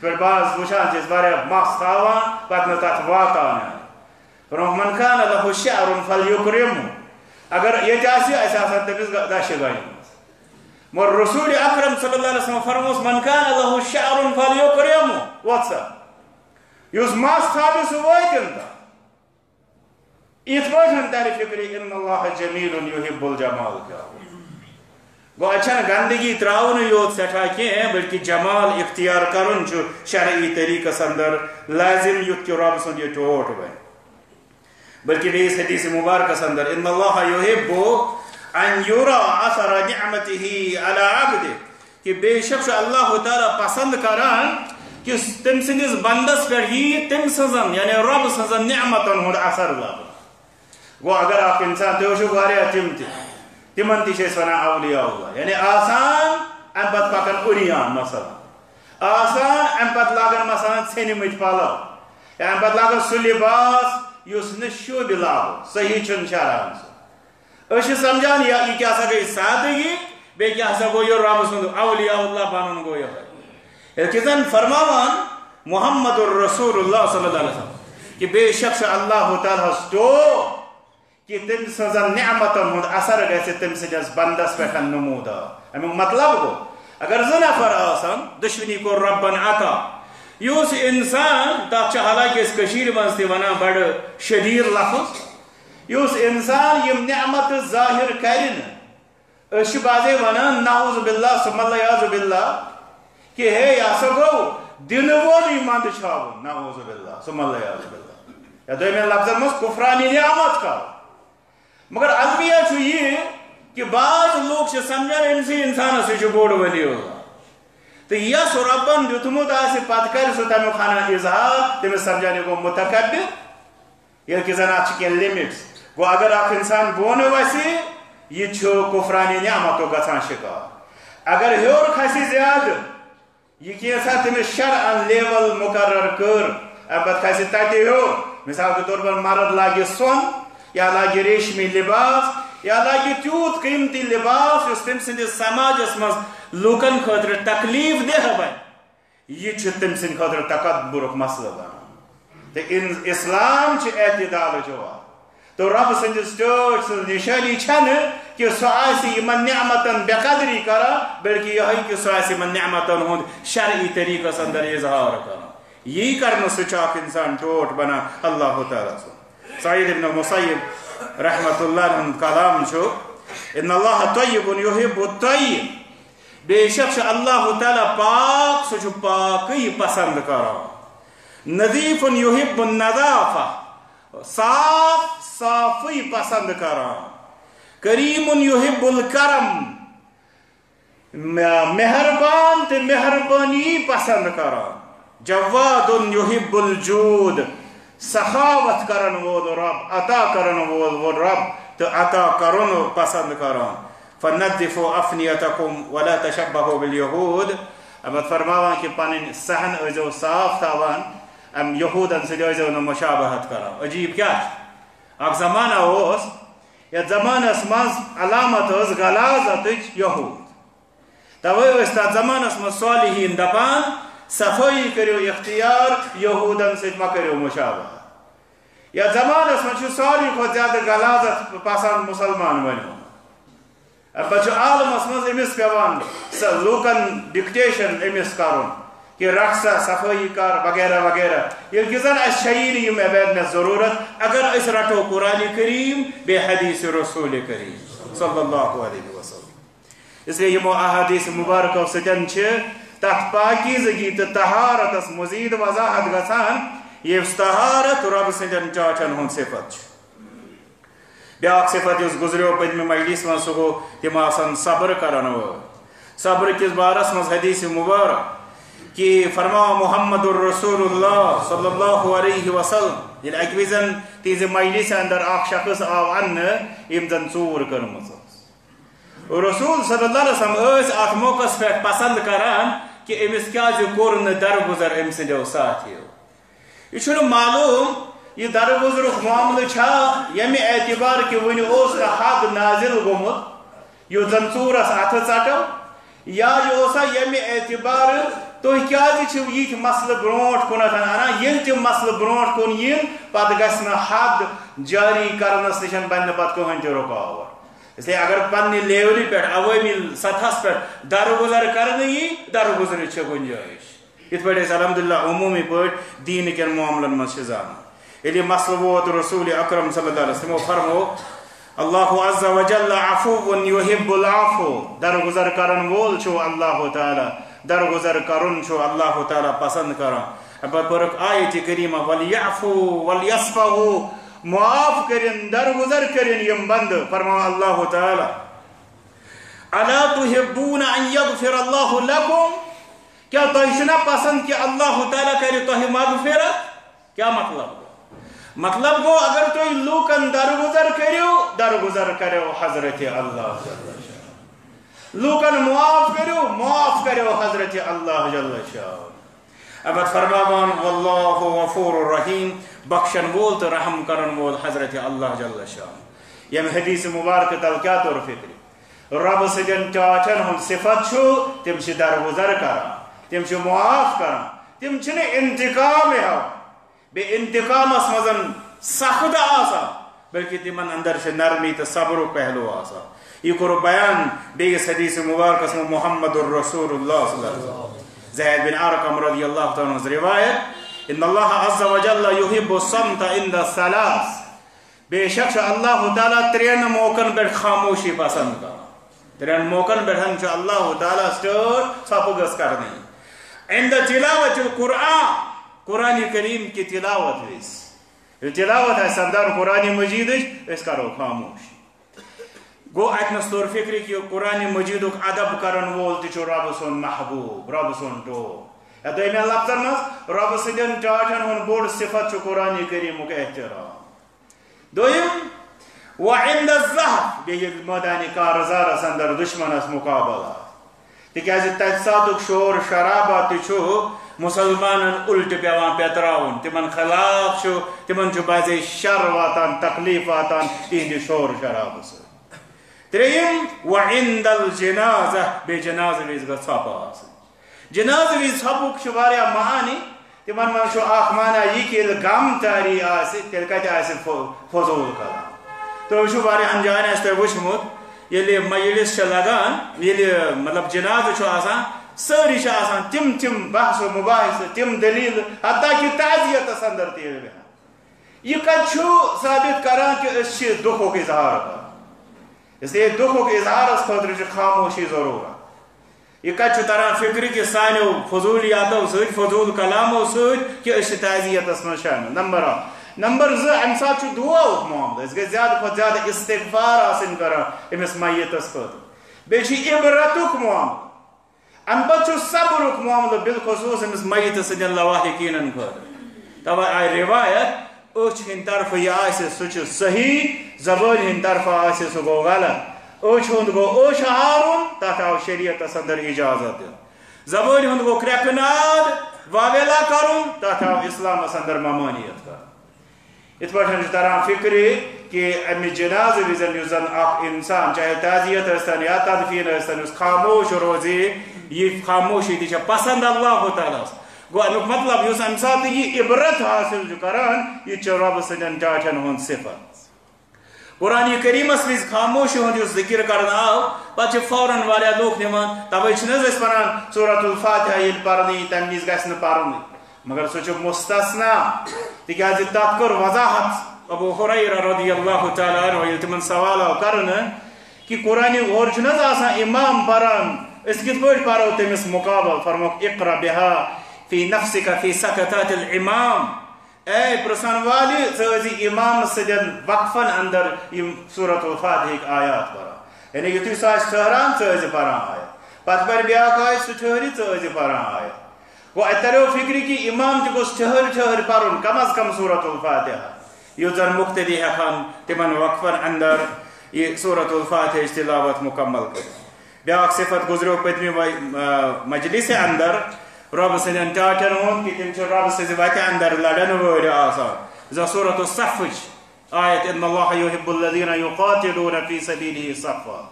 پھر بعض وچھان چیز بارے مس تھاوان پتہ تات واتان فرم من کان له شعر فلیکرم. اگر یہ جاسی ایسا آسان تبیز داشت گائی مر رسول اکرم صلی اللہ علیہ وسلم فرموس من کان له شعر فلیکرم واتسا یوز ماس تھاوی سو وائتن تا ایت وجہن تاری فکری ان اللہ جمیل یحب الجمال کیا گو اچھا گندگی تراؤن یوت سٹھا کی بلکہ جمال اختیار کرن جو شرعی طریقہ سندر لازم یت کی رب سن یہ ٹوٹ بے بلکہ بھی اس حدیث مبارکہ سندر ان اللہ یحب ان یرا اثر نعمته على عبده. کہ بے شک اللہ تعالی پسند کران کہ تم سندس بندس پر یہ تم سزن یعنی رب سزن نعمتن ہند اثر لب گو اگر آپ انسان تو شو گاریا تم تی تمن تی چھس ونا اولیاء اللہ یعنی آسان ام پت پکن اوریان مثلا۔ آسان ام پت لاگن مثلا ژھنہِ مٕتۍ پلو یا ام پت لاگن سُہ لباس یُس نہٕ شوبہِ صحیح چھُنہٕ شران سُہ أسۍ چھِ سمجھان یہ کیٛاہ سا گٔے سادگی بیٚیہِ کیٛاہ سا گوٚو یہِ رۄبہٕ سُنٛد اولیاء اللہ بنُن گوٚو یِہوے کتن فرماوان محمد الرسول اللہ صلی اللہ علیہ وسلم کہ بے شخص اللہ تعالیٰ تو کہ تم سزن نعمتن ہند اثر گھے تم سجس بندس پہ نمودا امیک مطلب گو اگر زٕ نفر آسان دشمنی کو ربن عطا یُس انسان تا تتھ حالانکہ اس کشیر مز تہ ونان بڑ شدید لفظ یُس انسان یم نعمت ظاہر کرن۔ اس بازے ونان نعوذ باللہ، ثم اللہ یعوذ باللہ، کہ ہے یا سا گو دن وولی مند چھاون نعوذ باللہ، ثم اللہ یعوذ باللہ۔ یا دوئی لفظ مس کفرانی نعمت کا۔ مگر المیہ چھو یہ کہ بعض لوگ سے سمجھن انسی انسان سے جو بوڑ ولی ہوگا تو یہ سو ربن جو تمو دا سے پات کر سو تمو خانا اظہار، تمہیں سمجھانے کو متکبر یہ کہ زنا چکے لیمٹس گو اگر آپ انسان بونے ویسی، یہ چھو کفرانی نعمتوں گا شکا اگر ہیور کھاسی زیادہ یہ کیسا تمہیں شرعن لیول مقرر کر۔ ابت کھاسی تاتی ہو، مثال کے طور پر مرد لاگی سون یا لاگی ریشمی لباس، یا لاگی تیوت قیمتی لباس، اس تم سندی سماج اس مز لوکن خطر تکلیف دے بھائی۔ یہ چھ تم سند خطر تکبرک مسئلہ بنا۔ تو اسلام چھ اعتدال جواب۔ تو رب سندس ٹوٹ سن نشانی چھن کہ سو آسی یمن نعمتن بے قدری کرا، بلکہ یہ کہ سو آسی یمن نعمتن ہند شرعی طریقہ سندر اظہار کرا۔ یہی کرنا سچاک انسان ٹوٹ بنا۔ اللہ تعالیٰ سن۔ سعید ابن مصیب رحمت اللہ عنہ کلام چھو ان اللہ طیب یحب الطیب۔ بے شک اللہ تعالیٰ پاک سو پاکی پسند کرا۔ نظیف یحب النظافہ۔ صاف صافی پسند کران کریم یحب الکرم مہربان تو مہربانی پسند کران جواد یحب الجود سخاوت کرن وول رب عطا کرن وول وہ رب تو عطا کرن پسند کران فندفو افنیتکم ولا تشبہو بالیہود اب فرماوان کہ پنن صحن ازو صاف تاوان ام یہودن سے ازو نو مشابہت کران عجیب کیا اک زمانہ اوس یا زمانہ مز علامت اس غلازت یہود. توے اس تا زمانہ مز صالحین دپان، صفائی کرو اختیار، یہودن سے ما کرو مشابہ یا زمانہ مز ساری کو زیادہ غلازت پسند مسلمان بنو. پہ عالمس مز امس پیوان لوکن ڈکٹیشن امس کرن کہ رقصہ، صفائی کر وغیرہ وغیرہ۔ یہ کہ زن اس شعیر یم عبید ضرورت، اگر اس رٹو قرآن کریم بے حدیث رسول کریم۔ صلی اللہ علیہ وسلم۔ اس لیے یہ احادیث مبارکہ سجن چھے، تحت پاکیزگی تو تہارت مزید وضاحت گسان، یہ تہارت رب سجن چاچن ہون صفت چھے۔ بیاکھ صفت اس گزریو پدمی مجلس من سو گو تم آسان صبر کرن صبر کس بارس من حدیث مبارک۔ کہ فرما محمد الرسول اللہ صلی اللہ علیہ وسلم یعنی یل اکی وزن تیز مجلس اندر اخ شخص آو ان یم زن ژور کرمز رسول صلی اللہ علیہ وسلم اس ات موقع پہ پسند کران کہ امس کیا کور درگزر ام سندو ساتھیو یہ معلوم، یہ درگزر معاملہ چھا یم یعنی اعتبار کہ ون اس کا حد نازل گومت یہ زن ژورس ات ژٹو یا یہ اوسا یم یعنی اعتبار تو کیا یہ مسئلہ برونٹ کن انان یل تم مسئلہ برونٹ کن ین پتہ گھن حد جاری کرنس نشن بن پتہ کہین تہ رکاوٹ اس لیے اگر پنہ لیولہ پہ عوامی سطحس پہ درگزر کرنے یہ درگزر گنجائش ات پہ الحمد للہ عمومی پہ دین کن معاملن من زانان یلی مسئلہ ووت رسول اکرم صلی اللہ علیہ وسلم فرمو اللہ عز و جل عفو یحب العفو درگزر کرن وول چھو اللہ تعالی درگزر کرن چھو اللہ تعالی پسند کرن اب آیت کریمہ، ولیعفو ولیصفہو معاف کرن درگزر کرن یم بند فرما اللہ تعالی۔ الا تحبون ان یغفر اللہ لکم کیا تو پسند کہ اللہ تعالی کرے تو مغفرت؟ کیا مطلب؟ مطلب گو اگر تو لوکن درگزر کریو درگزر کریو حضرت اللہ۔ لوکن معاف کریو معاف کریو حضرت اللہ جل شاہ۔ اب فرماوان واللہ غفور الرحیم۔ بخشن وول تو رحم کرن وول حضرت اللہ جل شاہ۔ یم حدیث مبارک تل کیا طور فکری؟ رب سجن چاچن ہن صفت چھو تم چھ درگزر کرا تم چھ معاف کرا تم چھنے انتقام ہے بے انتقام اس مزن سخت آسا، بلکہ تمن اندر سے نرمی تو صبر و پہلو آسا۔ يكور بيان بيجس حديث مبارك اسمه محمد الرسول الله صلى الله عليه وسلم. زيد بن أرقم رضي الله تعالى عنه رواية إن الله عز وجل يحب الصمت عند الصلاة بشك الله تعالى ترين موكن بيت خاموشي پسند ترين موكن بيت هم الله تعالى ستور سابقس کرنے عند تلاوة القرآن قرآن الكريم كي تلاوة ويس تلاوة هاي سردار قرآن مجيدش اس کرو خاموش. گو اتنس طور فکری کہ قرآن مجید ادب کرن وول تہ رب سن محبوب رب سن ٹو یا لفظن مز رب سندین ٹاٹن ہن بوڑ صفت قرآن کریم احترام. دویم وعند الزہف بیہ مدان کارزار اندر دشمنس مقابلہ تکیازِ تتہِ شور شرابہ تہِ چھُ مسلمان الٹ پیوان پیتراؤن تمن خلاف چھو تمن چھو بازے شر واتان تکلیف واتان تہند شور شراب سے تریم وعند الجنازہ بے جناز ویز گا ژھپ آس جناز ویز ژھپُک چھُ واریاہ معانی تمن من چھُ اکھ مانا یہ کہ غم تاری آسہِ تیٚلہِ کتہِ آسہِ فضول کلام تُہۍ چھُو واریاہن جاین آسہِ تۄہہِ وٕچھمُت ییٚلہِ مجلس چھِ لگان ییٚلہِ مطلب جنازٕ چھُ آسان ساری آسان تم تم بحث و مباحث تم دلیل، حتیٰ کہ تعزیت اندر تیل بہن یہ کت ثابت کران کہ اس دکھوک اظہار کر اس دکھوک اظہار اس خطر خاموشی ضرورت یہ کت تران فکر کہ سانو فضولیاتو سۭتۍ فضول کلامو سۭتۍ کہ اس تعزیت من شامل نمبر اکھ نمبر زٕ اَمہِ ساتہٕ چھُ دُعاہُک معاملہٕ أسۍ گژھِ زیادٕ کھۄتہٕ زیادٕ استغفار آسٕنۍ کران أمِس میتَس خٲطرٕ بیٚیہِ چھُ عبرتُک معاملہٕ اَمہِ پَتہٕ چھُ صبرُک معاملہٕ بالخصوٗص أمِس میتہٕ سٕنٛدٮ۪ن لواحقیٖنَن خٲطرٕ تَوَے آیہِ رِوایت أچھ ہٕنٛدۍ طرفہٕ یہِ آسہِ سُہ صحیح زبٲنۍ ہٕنٛدۍ طرفہٕ آسہِ سُہ غلط أچھ ہُنٛد گوٚو أچھ ہارُن تَتھ آو شریعتَس اَنٛدر اِجازت دِنہٕ زبٲنۍ ہُنٛد گوٚو کرٛٮ۪کہٕ واویلا کرُن آو اِسلامَس اَنٛدر ممٲنیت کَرُن یِتھ پٲٹھۍ تران فِکرِ کہ امہِ جنازٕ وِزِ یُس زَن چاہے تعزیت ٲسۍتن یا تدفیٖن ٲسۍتن یُس خاموش روزِ یہ خاموشی تہِ چھےٚ پسنٛد اللہ تعالیٰ ہَس گوٚو امیُک مطلب یُس اَمہِ ساتہٕ یہِ عبرت حٲصِل چھُ کران یہِ تہِ چھُ رۄبہٕ سٕنٛدٮ۪ن ٹاٹھٮ۪ن ہُنٛد صِفت۔ قرآن کریٖمس وِزِ خاموشی ہُنٛد یُس ذِکر کرنہٕ آو پتہٕ چھِ فوراً واریاہ لُکھ نِوان تَوے چھِنہٕ حظ أسۍ وَنان الفاتحہ ییٚلہِ پرنہٕ تَمہِ وِزِ گژھِ نہٕ مگر سُہ چھُ مُستثنا تِکیازِ تَتھ کوٚر وضاحت ابو حُریرا رضی اللہ تعالیٰ عنہ ییٚلہِ تِمن سوال آو کرنہٕ کہِ قرآنہِ ہورٕ چھُنہٕ حظ آسان اِمام پران أسۍ کِتھ پٲٹھۍ پرو تٔمِس مُقابل فرموکھ اقرا بِہا۔ في نفسك في سكتات الإمام. أي برسان والي سوزی إمام سجن وقفا اندر سورة الفاتح هيك آيات برا. يعني يتو ساش ٹھہران سوزی برا آية. پت پر بياك آية ستهري ٹھہری برا آية. آیا وہ اترو فکری کی إمام تہ ستهر ٹھہر برون. پرن کم از کم سورة الفاتح یو زن مقتدی ہکن تمن وقفا اندر سورة سورة الفاتح تلاوت مكمل کر بياك صفت گزرو پتمی آه، مجلس اندر رب سيدن تاتن هم كي كمش رب سيزباك عندر لدن ويد آثار زا سورة الصفج آية إن الله يحب الذين يقاتلون في سبيله صفا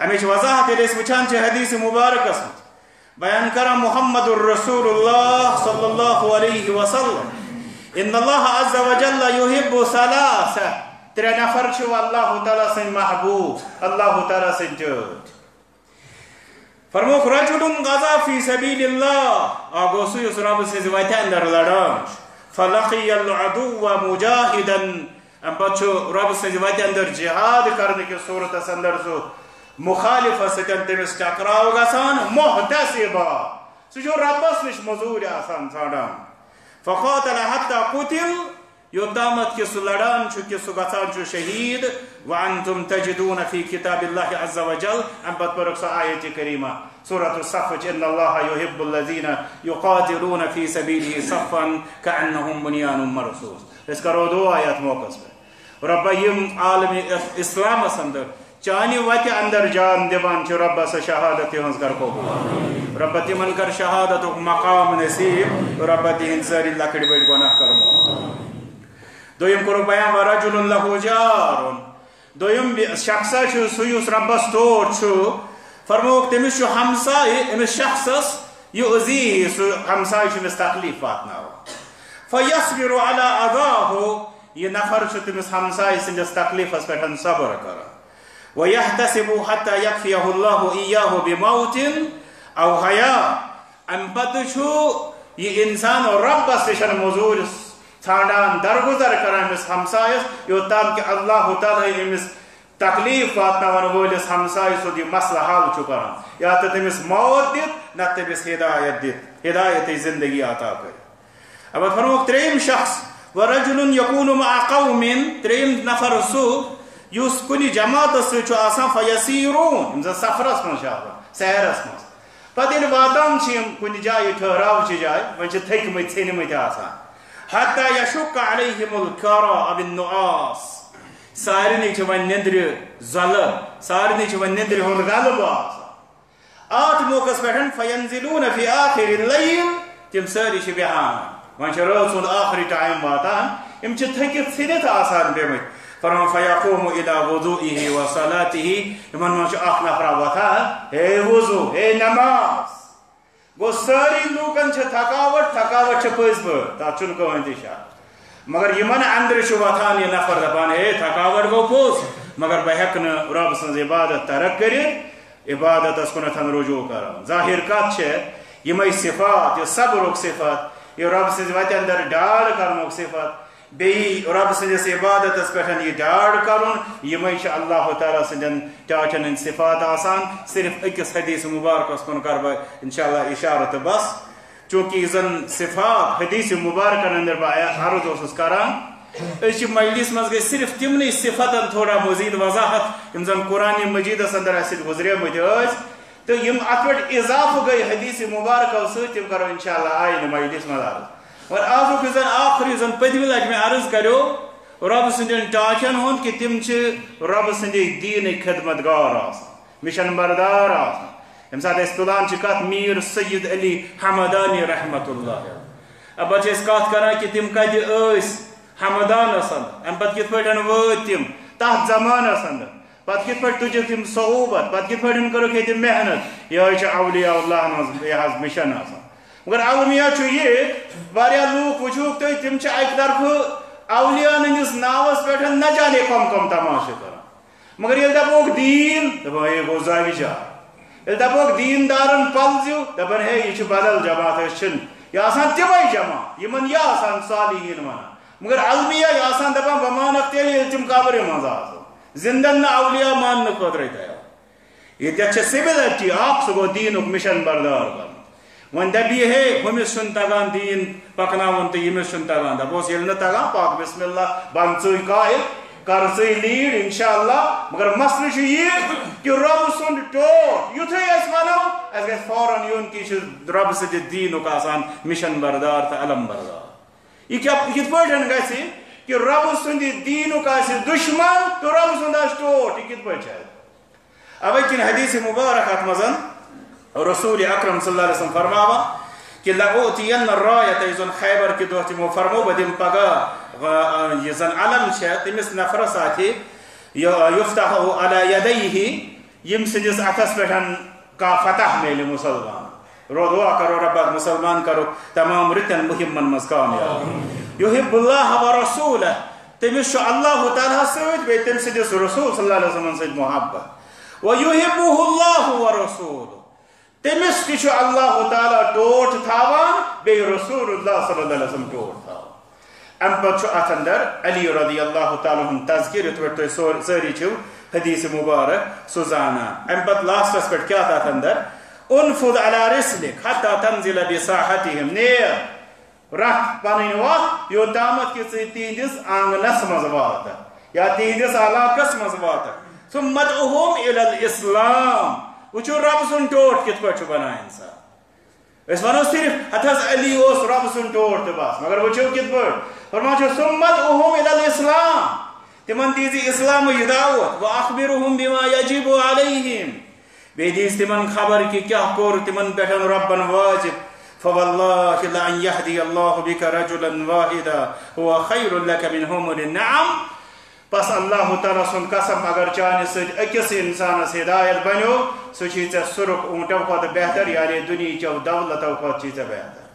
أميش وضاحت الاسم كانت حديث مبارك اسمت بيان كرم محمد الرسول الله صلى الله عليه وسلم إن الله عز وجل يحب ثلاثة ترى نفر شو تعالى سن محبوب الله تعالى سن جود فرموک رجل غزا فی سبیل اللہ. آ گوٚو سُہ یُس رۄبہٕ فلقی العدو مجاہدن امہِ پتہٕ چھُ رۄبہٕ سٕنٛزِ جہاد کرنہٕ کِس صوٗرتس اندر سُہ مُخالِفس سۭتۍ تٔمِس ٹکراو گژھان محتسبا. سُہ آسان يوتامت كي سلران شو كي سبتان شو شهيد وأنتم تجدون في كتاب الله عز وجل أم بتبرك آية كريمة. سورة الصفج إن الله يحب الذين يقاتلون في سبيله صفا كأنهم بنيان مرصوص. اسكروا دو آيات موقس رب يم عالم إسلام سندر چانی وت اندر جان دیوان چو رب سے شہادت ہنز کر کو رب تمن کر شہادت مقام نصیب. رب تین ساری لکڑی بڑ دویم کرو بیان و رجل له جار دویم شخصا چو سویوس ربس تور چو. فرمو وقت تمیس چو همسای امیس یو یعزیه سو همسای چو مس تکلیف واتناو فیصبر علی اذاه یه نفر چو تمیس همسای سندس تکلیف اس پتن صبر کرا ويحتسب حتى یکفیه الله إياه بموت أو حياة أم بدشو يإنسان رب سشن مزور است. انسان رۄبس نِش موٚزوٗرۍ ژھانڈان کران ہمسایس یوٚتام کہِ اللہ تعالیٰ أمِس تکلیٖف واتناون وٲلِس ہمسایہِ سُنٛد یہِ مسلہٕ حل چھُ کران یا تہٕ تٔمِس موت دِتھ نتہٕ تٔمِس ہدایت دِتھ ہدایتٕچ زندگی عطا کٔرِتھ اَمہِ فرموکھ ترٛیٚیِم شخص، ورجُلُن یقوٗنُم اقومِن ترٛیٚیِم نفر سُہ یُس کُنہِ جماعتس سۭتۍ چھُ آسان فیسیٖروٗن۔ یِم زن سفرس منٛز چھِ آسان سیرس منٛز پتہٕ ییٚلہِ واتان چھِ یِم کُنہِ جایہِ ٹھہراوچہِ جایہِ وۄنۍ چھِ تھٔکمٕتۍ ژھیٚنمٕتۍ آسان۔ حتى يشق عليهم الكراء بالنعاس سارني جوان نندر ظلم سارني جوان نندر هون غلبا آت موقس بحن فينزلون في آخر الليل. تم ساري شبهان وانش شروط آخر تعيم باتان. إم تتحكي ثلث آسان بمت فرمان فيقوم إلى وضوئه وصلاته. من من آخر نفر باتان. هي وضو هي نماز. گوٚو ساری لوکن چھِ تھکاوٹ تھکاوٹ چھِ پٔزۍ پٲٹھۍ تتھ چھُنہٕ کٕہٕنۍ تہِ شک مگر یمن اندر چھُ وۄتھان یہِ نفر دپان ہے تھکاوٹ گو پوز. مگر بہ ہٮ۪کہٕ رب سن عبادت ترک کٔرِتھ عبادتس کُنتھ رجوع کران ظاہر کتھ چھےٚ یِمے صفات، یہ صبر صفت یہ رب سن وتہ اندر ڈال کرنُک صفت بیٚیہِ رۄبہٕ سٕنٛدِس عبادتس پٮ۪ٹھ یہِ ڈاڈ کرُن یِمے چھِ اللہ تعالیٰ سٕنٛدٮ۪ن ٹاٹھٮ۪ن ہٕنٛدۍ صفات آسان، صرف أکِس حدیٖث مُبارکس کُن کرٕ بہٕ انشاء اللہ بس۔ چوٗنٛکہِ یُس زن صفات، حدیٖث مُبارکن انٛدر بہٕ عرض اوسُس کران اس مجلس مز گئی صرف تمن صفتن تھوڑا مزید وضاحت۔ یم زن قرآن مجیدس اندر اس گزرے مت تو یم ات پہ اضافہ گئی حدیث مبارکہ ست تم کرو انشاءاللہ آئین مجلس مز عرض اور آزو زن آخری زن پتم لج میں عرض کرو، رب سندین ٹاچن ہون کہ تم رب سندی دین خدمت گار آسان مشن بردار آسان یم سات اس تلان کت میر سید علی حمدانی رحمت اللہ۔ اب اس کت کران کہ تم کت اس حمدان ام پتہ کت پٲٹھۍ وٲتۍ تِم تتھ زمانس اندر پتہ کت پٲٹھۍ تُجِکھ تِم صحوبت پتہ کت پٲٹھۍ کٔرٕکھ محنت۔ یِہوے چھِ اولیاء اللہ ہٕنٛز یہِ حظ مِشن آسان مگر المیہ چھُ یہِ واریاہ لوٗکھ وٕچھوُکھ تُہۍ تِم چھِ اکہِ ناوس پٮ۪ٹھ نہ جانے کم کم تماشہٕ کران مگر ییٚلہِ دپوکھ دیٖن دپان ہے گوٚو زاوِ جا ییٚلہِ دپوکھ دیٖن دارن پلزِو دپان ہے یہِ چھِ بدل جماعت أسۍ چھِنہٕ آسان تِمے جماعت یِمن یہِ آسان صالحیٖن ونان مگر المیہ آسان دپان بہ مانک تیل ییٚلہِ تِم قبرِ منٛز آسان زندن نہ اولیاء ماننہٕ خٲطرٕ تیار ییٚتٮ۪تھ چھےٚ سِمِلرٹی اکھ سُہ گوٚو دیٖنُک مِشن بردار کرُن وۄنۍ دپی ہے ہُمِس چھُنہٕ تگان دیٖن پکناوُن تہٕ ییٚمِس چھُنہٕ تگان دپوس ییٚلہِ نہٕ تگان پاک بسم اللہ بن ژٕے قائد کر ژٕے لیٖڈ انشاء اللہ مگر مسلہٕ چھُ یہِ کہِ رۄب سُنٛد ٹوٹھ یُتھُے أسۍ ونو اَسہِ گژھِ فوراً یُن کہِ یہِ چھُ رۄبہٕ سٕنٛدِ دیٖنُک آسان مِشن بردار تہٕ علم بردار یہ کت پہ گی کہ رب سند دینک دشمن تو رب سند ٹوٹ یہ کت پہ اوے کن حدیث مبارک ات مزن رسول اکرم صلی اللہ علیہ وسلم فرماوا کہ لأوتین الرایت ایزن خیبر کی دو تیمو فرمو بدیم پگا یزن علم چھے تیمس نفر ساتھی یفتحو علی یدیہی یم سجس أتس پیٹھن کا فتح میلی مسلمان. رو دعا کرو رب مسلمان کرو تمام رتن مہمن مز کامیاب یحب اللہ و رسولہ تمس اللہ تعالیٰ ست بی تم رسول صلی اللہ علیہ وسلم ست محبت و یحبہ اللہ و رسول تمس تہ اللہ تعالیٰ ٹوٹ تھاوان بی رسول اللہ صلی اللہ علیہ وسلم ٹوٹ تھاوان ام پت ات اندر علی رضی اللہ تعالیٰ ہن تذکر یت پہ تھی ساری چھو حدیث مبارک سو زانان ام پت لاسٹس پہ کیا تھا اندر انفض على رسلك حتى تنزل بساحتهم نير رخ پنن وقت یوتامت کہ ژٕ تہندس آنگنس مز وات یا تہندس علاقس مز وات ثم ادعوهم الى الاسلام وچو رب سن ٹوٹ کت پہ بنا انسان اس ونو صرف اتھس علی اس رب سن ٹوٹ تو بس مگر وچو کت پہ فرمان چھو ثم ادعوهم إلى الاسلام. تمن دیزی اسلام و دعوت واخبرهم بما يجب عليهم بیدیس تمن خبر کی کیا کور تمن پیٹھن ربن واجب. فوالله لأن يهدي الله بك رجلا واحدا هو خير لك من حمر النعم پس اللہ تعالیٰ سن قسم اگر چانہ سکس انسانس ہدایت بنو سہ چی ژےٚ سُرُخ کھت بہتر یعنی دُنہیٖچو دولتو کھت چی ژےٚ بہتر۔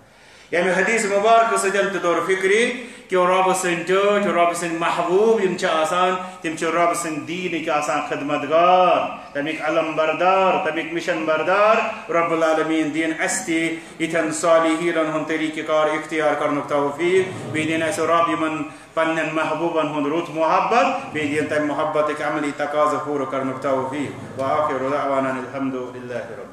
يعني حديث مبارك سجل تدور فكري كي رب سن چوچ رب سن محبوب يم آسان تم رب سن دين كي آسان خدمتگار تميك علم بردار تميك مشن بردار. رب العالمين دين استي يتن صالحين هن طريق كار اختيار کرنك توفيق. بيدين اسو رب يمن پنن محبوبا هن روت محبت. بيدين تم محبتك عملي تقاضا پورا کرنك توفيق. وآخر دعوانا الحمد لله رب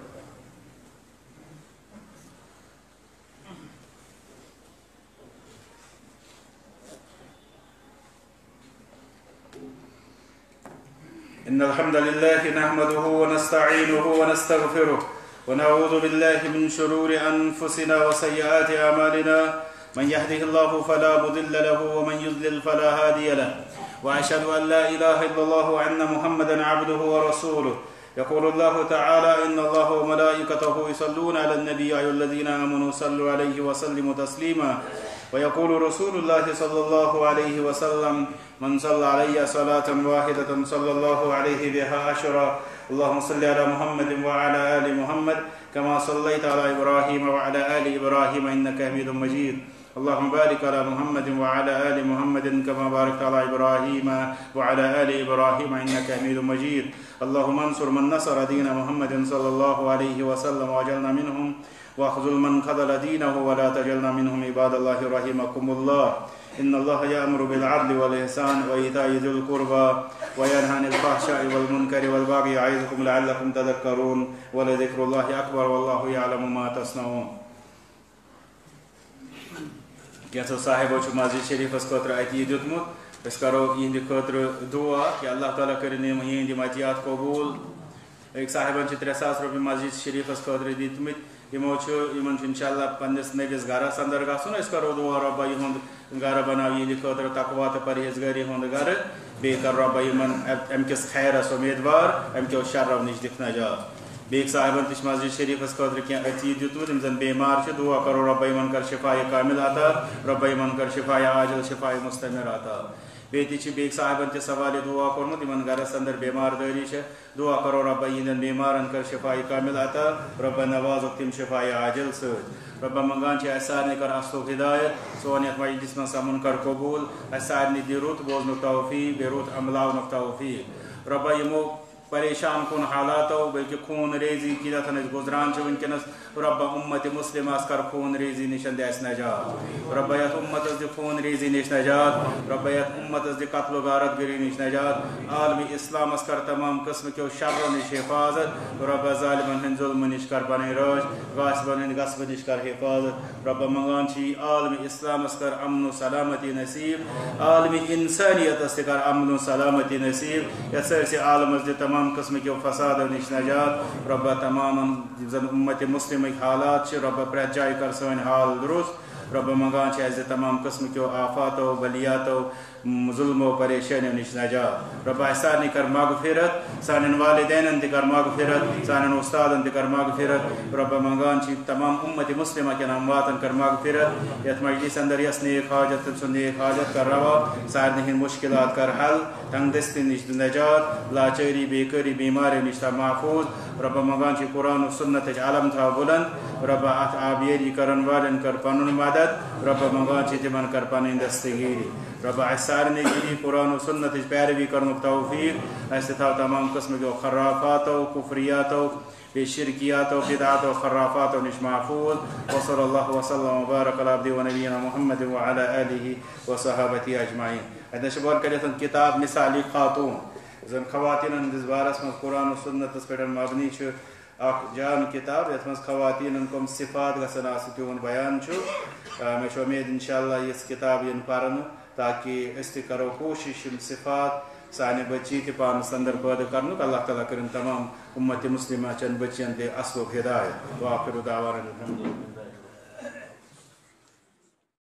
إن الحمد لله نحمده ونستعينه ونستغفره ونعوذ بالله من شرور أنفسنا وسيئات أعمالنا. من يهده الله فلا مضل له ومن يضلل فلا هادي له. وأشهد أن لا إله إلا الله وأن محمدا عبده ورسوله. يقول الله تعالى إن الله وملائكته يصلون على النبي أيها الذين آمنوا صلوا عليه وسلموا تسليما. ويقول رسول الله صلى الله عليه وسلم من صلى علي صلاة واحدة صلى الله عليه بها عشرا اللهم صل على محمد وعلى آل محمد كما صليت على إبراهيم وعلى آل إبراهيم إنك حميد مجيد. اللهم بارك على محمد وعلى آل محمد كما باركت على إبراهيم وعلى آل إبراهيم إنك حميد مجيد. اللهم انصر من نصر دين محمد صلى الله عليه وسلم وأجلنا منهم. واخذل من خذل دينه ولا تجلنا منهم عباد الله رحمكم الله. إن الله يأمر بالعدل والإحسان وإيتاء ذي القربى وينهى عن الفحشاء والمنكر والبغي يعظكم لعلكم تذكرون. ولذكر الله أكبر والله يعلم ما تصنعون. کینٛژھو صاحبو چھُ مسجد شریٖفس خٲطرٕ اَتی یہِ دیُتمُت أسۍ کَرو یِہنٛدِ خٲطرٕ دُعا کہِ اللہ تعالیٰ کٔرِنۍ یِم یِہنٛدۍ قبوٗل أکۍ صاحبن چھِ ترٛےٚ ساس رۄپیہِ مسجد شریٖفس خٲطرٕ دِتمٕتۍ یِمو چھُ یِمن چھُ اِنشاء اللہ پننِس نٔوِس گرس انٛدر گژھُن أسۍ کرو دُعا رۄبا یِہُنٛد گرٕ بناو یِہنٛدِ خٲطرٕ تقوا تہٕ پرہیزگٲری ہُنٛد گرٕ بیٚیہِ کر رۄبا یِمن اَمہِ کِس خیرس اُمیدوار اَمہِ کیو شرو نِش دِکھ نجات بیٚیہِ صاحبن تہِ چھِ مسجد شریٖفس خٲطرٕ کینٛہہ عطیٖد دیُتمُت یِم زن بٮ۪مار چھِ دُعا کرو رۄبا یِمن کر شِفایہِ کامِل عطا رۄبا یِمن کر شِفایہِ عاجل شِفایہِ مُستمر عطا بیٚیہِ تہِ صاحبن تہِ سوالہِ دُعا کوٚرمُت یِمن گرس اندر بیمار داری چھِ دُعا کرو رب یِہنٛدٮ۪ن بیمارن کر شفای کامل عطا رب نواز تِم شفای عاجل سۭتۍ رب منٛگان چھِ اَسہِ سارنٕے کر اصلُک ہِدایت. سون یتھ مجلِس منٛز سمُن کر قبول. اَسہِ سارنٕے دِ رُت بوزنُک توفیٖق بیٚیہِ رُت عملاونُک توفیٖق رۄبا یِمو پریشان کُن حالاتو، بلکہِ خوٗن ریزی کِتھن أسۍ گُزران چھِ وٕنکیٚنس رۄبا اُمت مُسلِمس کر خوٗن ریزی نِش دِ اَسہِ نجات۔ رۄبا یتھ اُمتس دِ خوٗن ریزی نِش نجات۔ رۄبا یتھ اُمتس دِ قتلہٕ غارت گٔری نِش نجات۔ عالمی اِسلامس کر تمام قٕسمہٕ کیو شرو نِش حفاظت۔ رۄبا ظالمن ہٕنٛدۍ ظُلمہٕ نِش کر پنٕنۍ رٲچھ غاسبن ہٕنٛدۍ غصبہٕ نِش کر حفاظت۔ رۄبا منٛگان چھِ یہِ عالمی اِسلامس کر امن و سلامتی نصیٖب۔ عالمی انسٲنیتس تہِ کر امن و سلامتی نصیٖب۔ یتھ سٲرسٕے عالمس دِ تمام تمام قسم کے فساد و نش نجات ربہ تمام امت مسلم حالات چھِ رۄبا جائے کر سن حال درست۔ رۄبا منٛگان چھِ تمام قٕسمہٕ کیو آفاتو، بلیاتو، ظُلمو پریشٲنیو نِش نجات رۄبا اَسہِ سارنٕے کر مغفِرت سانٮ۪ن والدینن تہِ کر مغفِرت سانٮ۪ن اُستادن تہِ کر مغفِرت رۄبا منٛگان چھِ تمام اُمتِ مُسلِمہ کٮ۪ن امواتن کر مغفِرت یتھ مجلِس انٛدر یۄس نیک حاجت تٔمۍ نیک حاجت کر روا۔ سارنٕے ہٕنٛدۍ مُشکِلات کر حل۔ تنٛگ دٔستی نِش نجات۔ لاچٲری بے قٲری بیماریو رب مغان چی قرآن و سنت عالم تھا بلند رب آبیری کرن والن کرپانون مدد. رب مغان چی جمن کرپانین دستگیری رب عسار نگیری قرآن و سنت پیروی کرن توفیق. ایسے تھا تمام قسم کے خرافات و کفریات و بشركيات وبدعات وخرافات ونش محفوظ وصلى الله وسلم وبارك على عبده ونبينا محمد وعلى آله وصحابته أجمعين عندنا شباب كلمة كتاب مثالي قاطون زن خواتیٖنن ہٕنٛدِس بارس منٛز قرآن سُنتس پٮ۪ٹھ مبنی چھُ اکھ جان کِتاب یتھ منٛز خواتیٖنن کٕم صِفات گژھن آسٕنۍ تِہُنٛد بیان چھُ مےٚ چھُ اُمید انشاء اللہ یِژھ کِتاب یِن پرنہٕ تاکہِ أسۍ تہِ کرو کوٗشِش یِم صِفات۔ سانہِ بٔچی تہِ پانس انٛدر پٲدٕ اللہ تعالیٰ کٔرِنۍ تمام اُمتِ مُسلِمہ چٮ۪ن بٔچین تہِ اصلُک ہِدایت۔ واقعہ دعوارن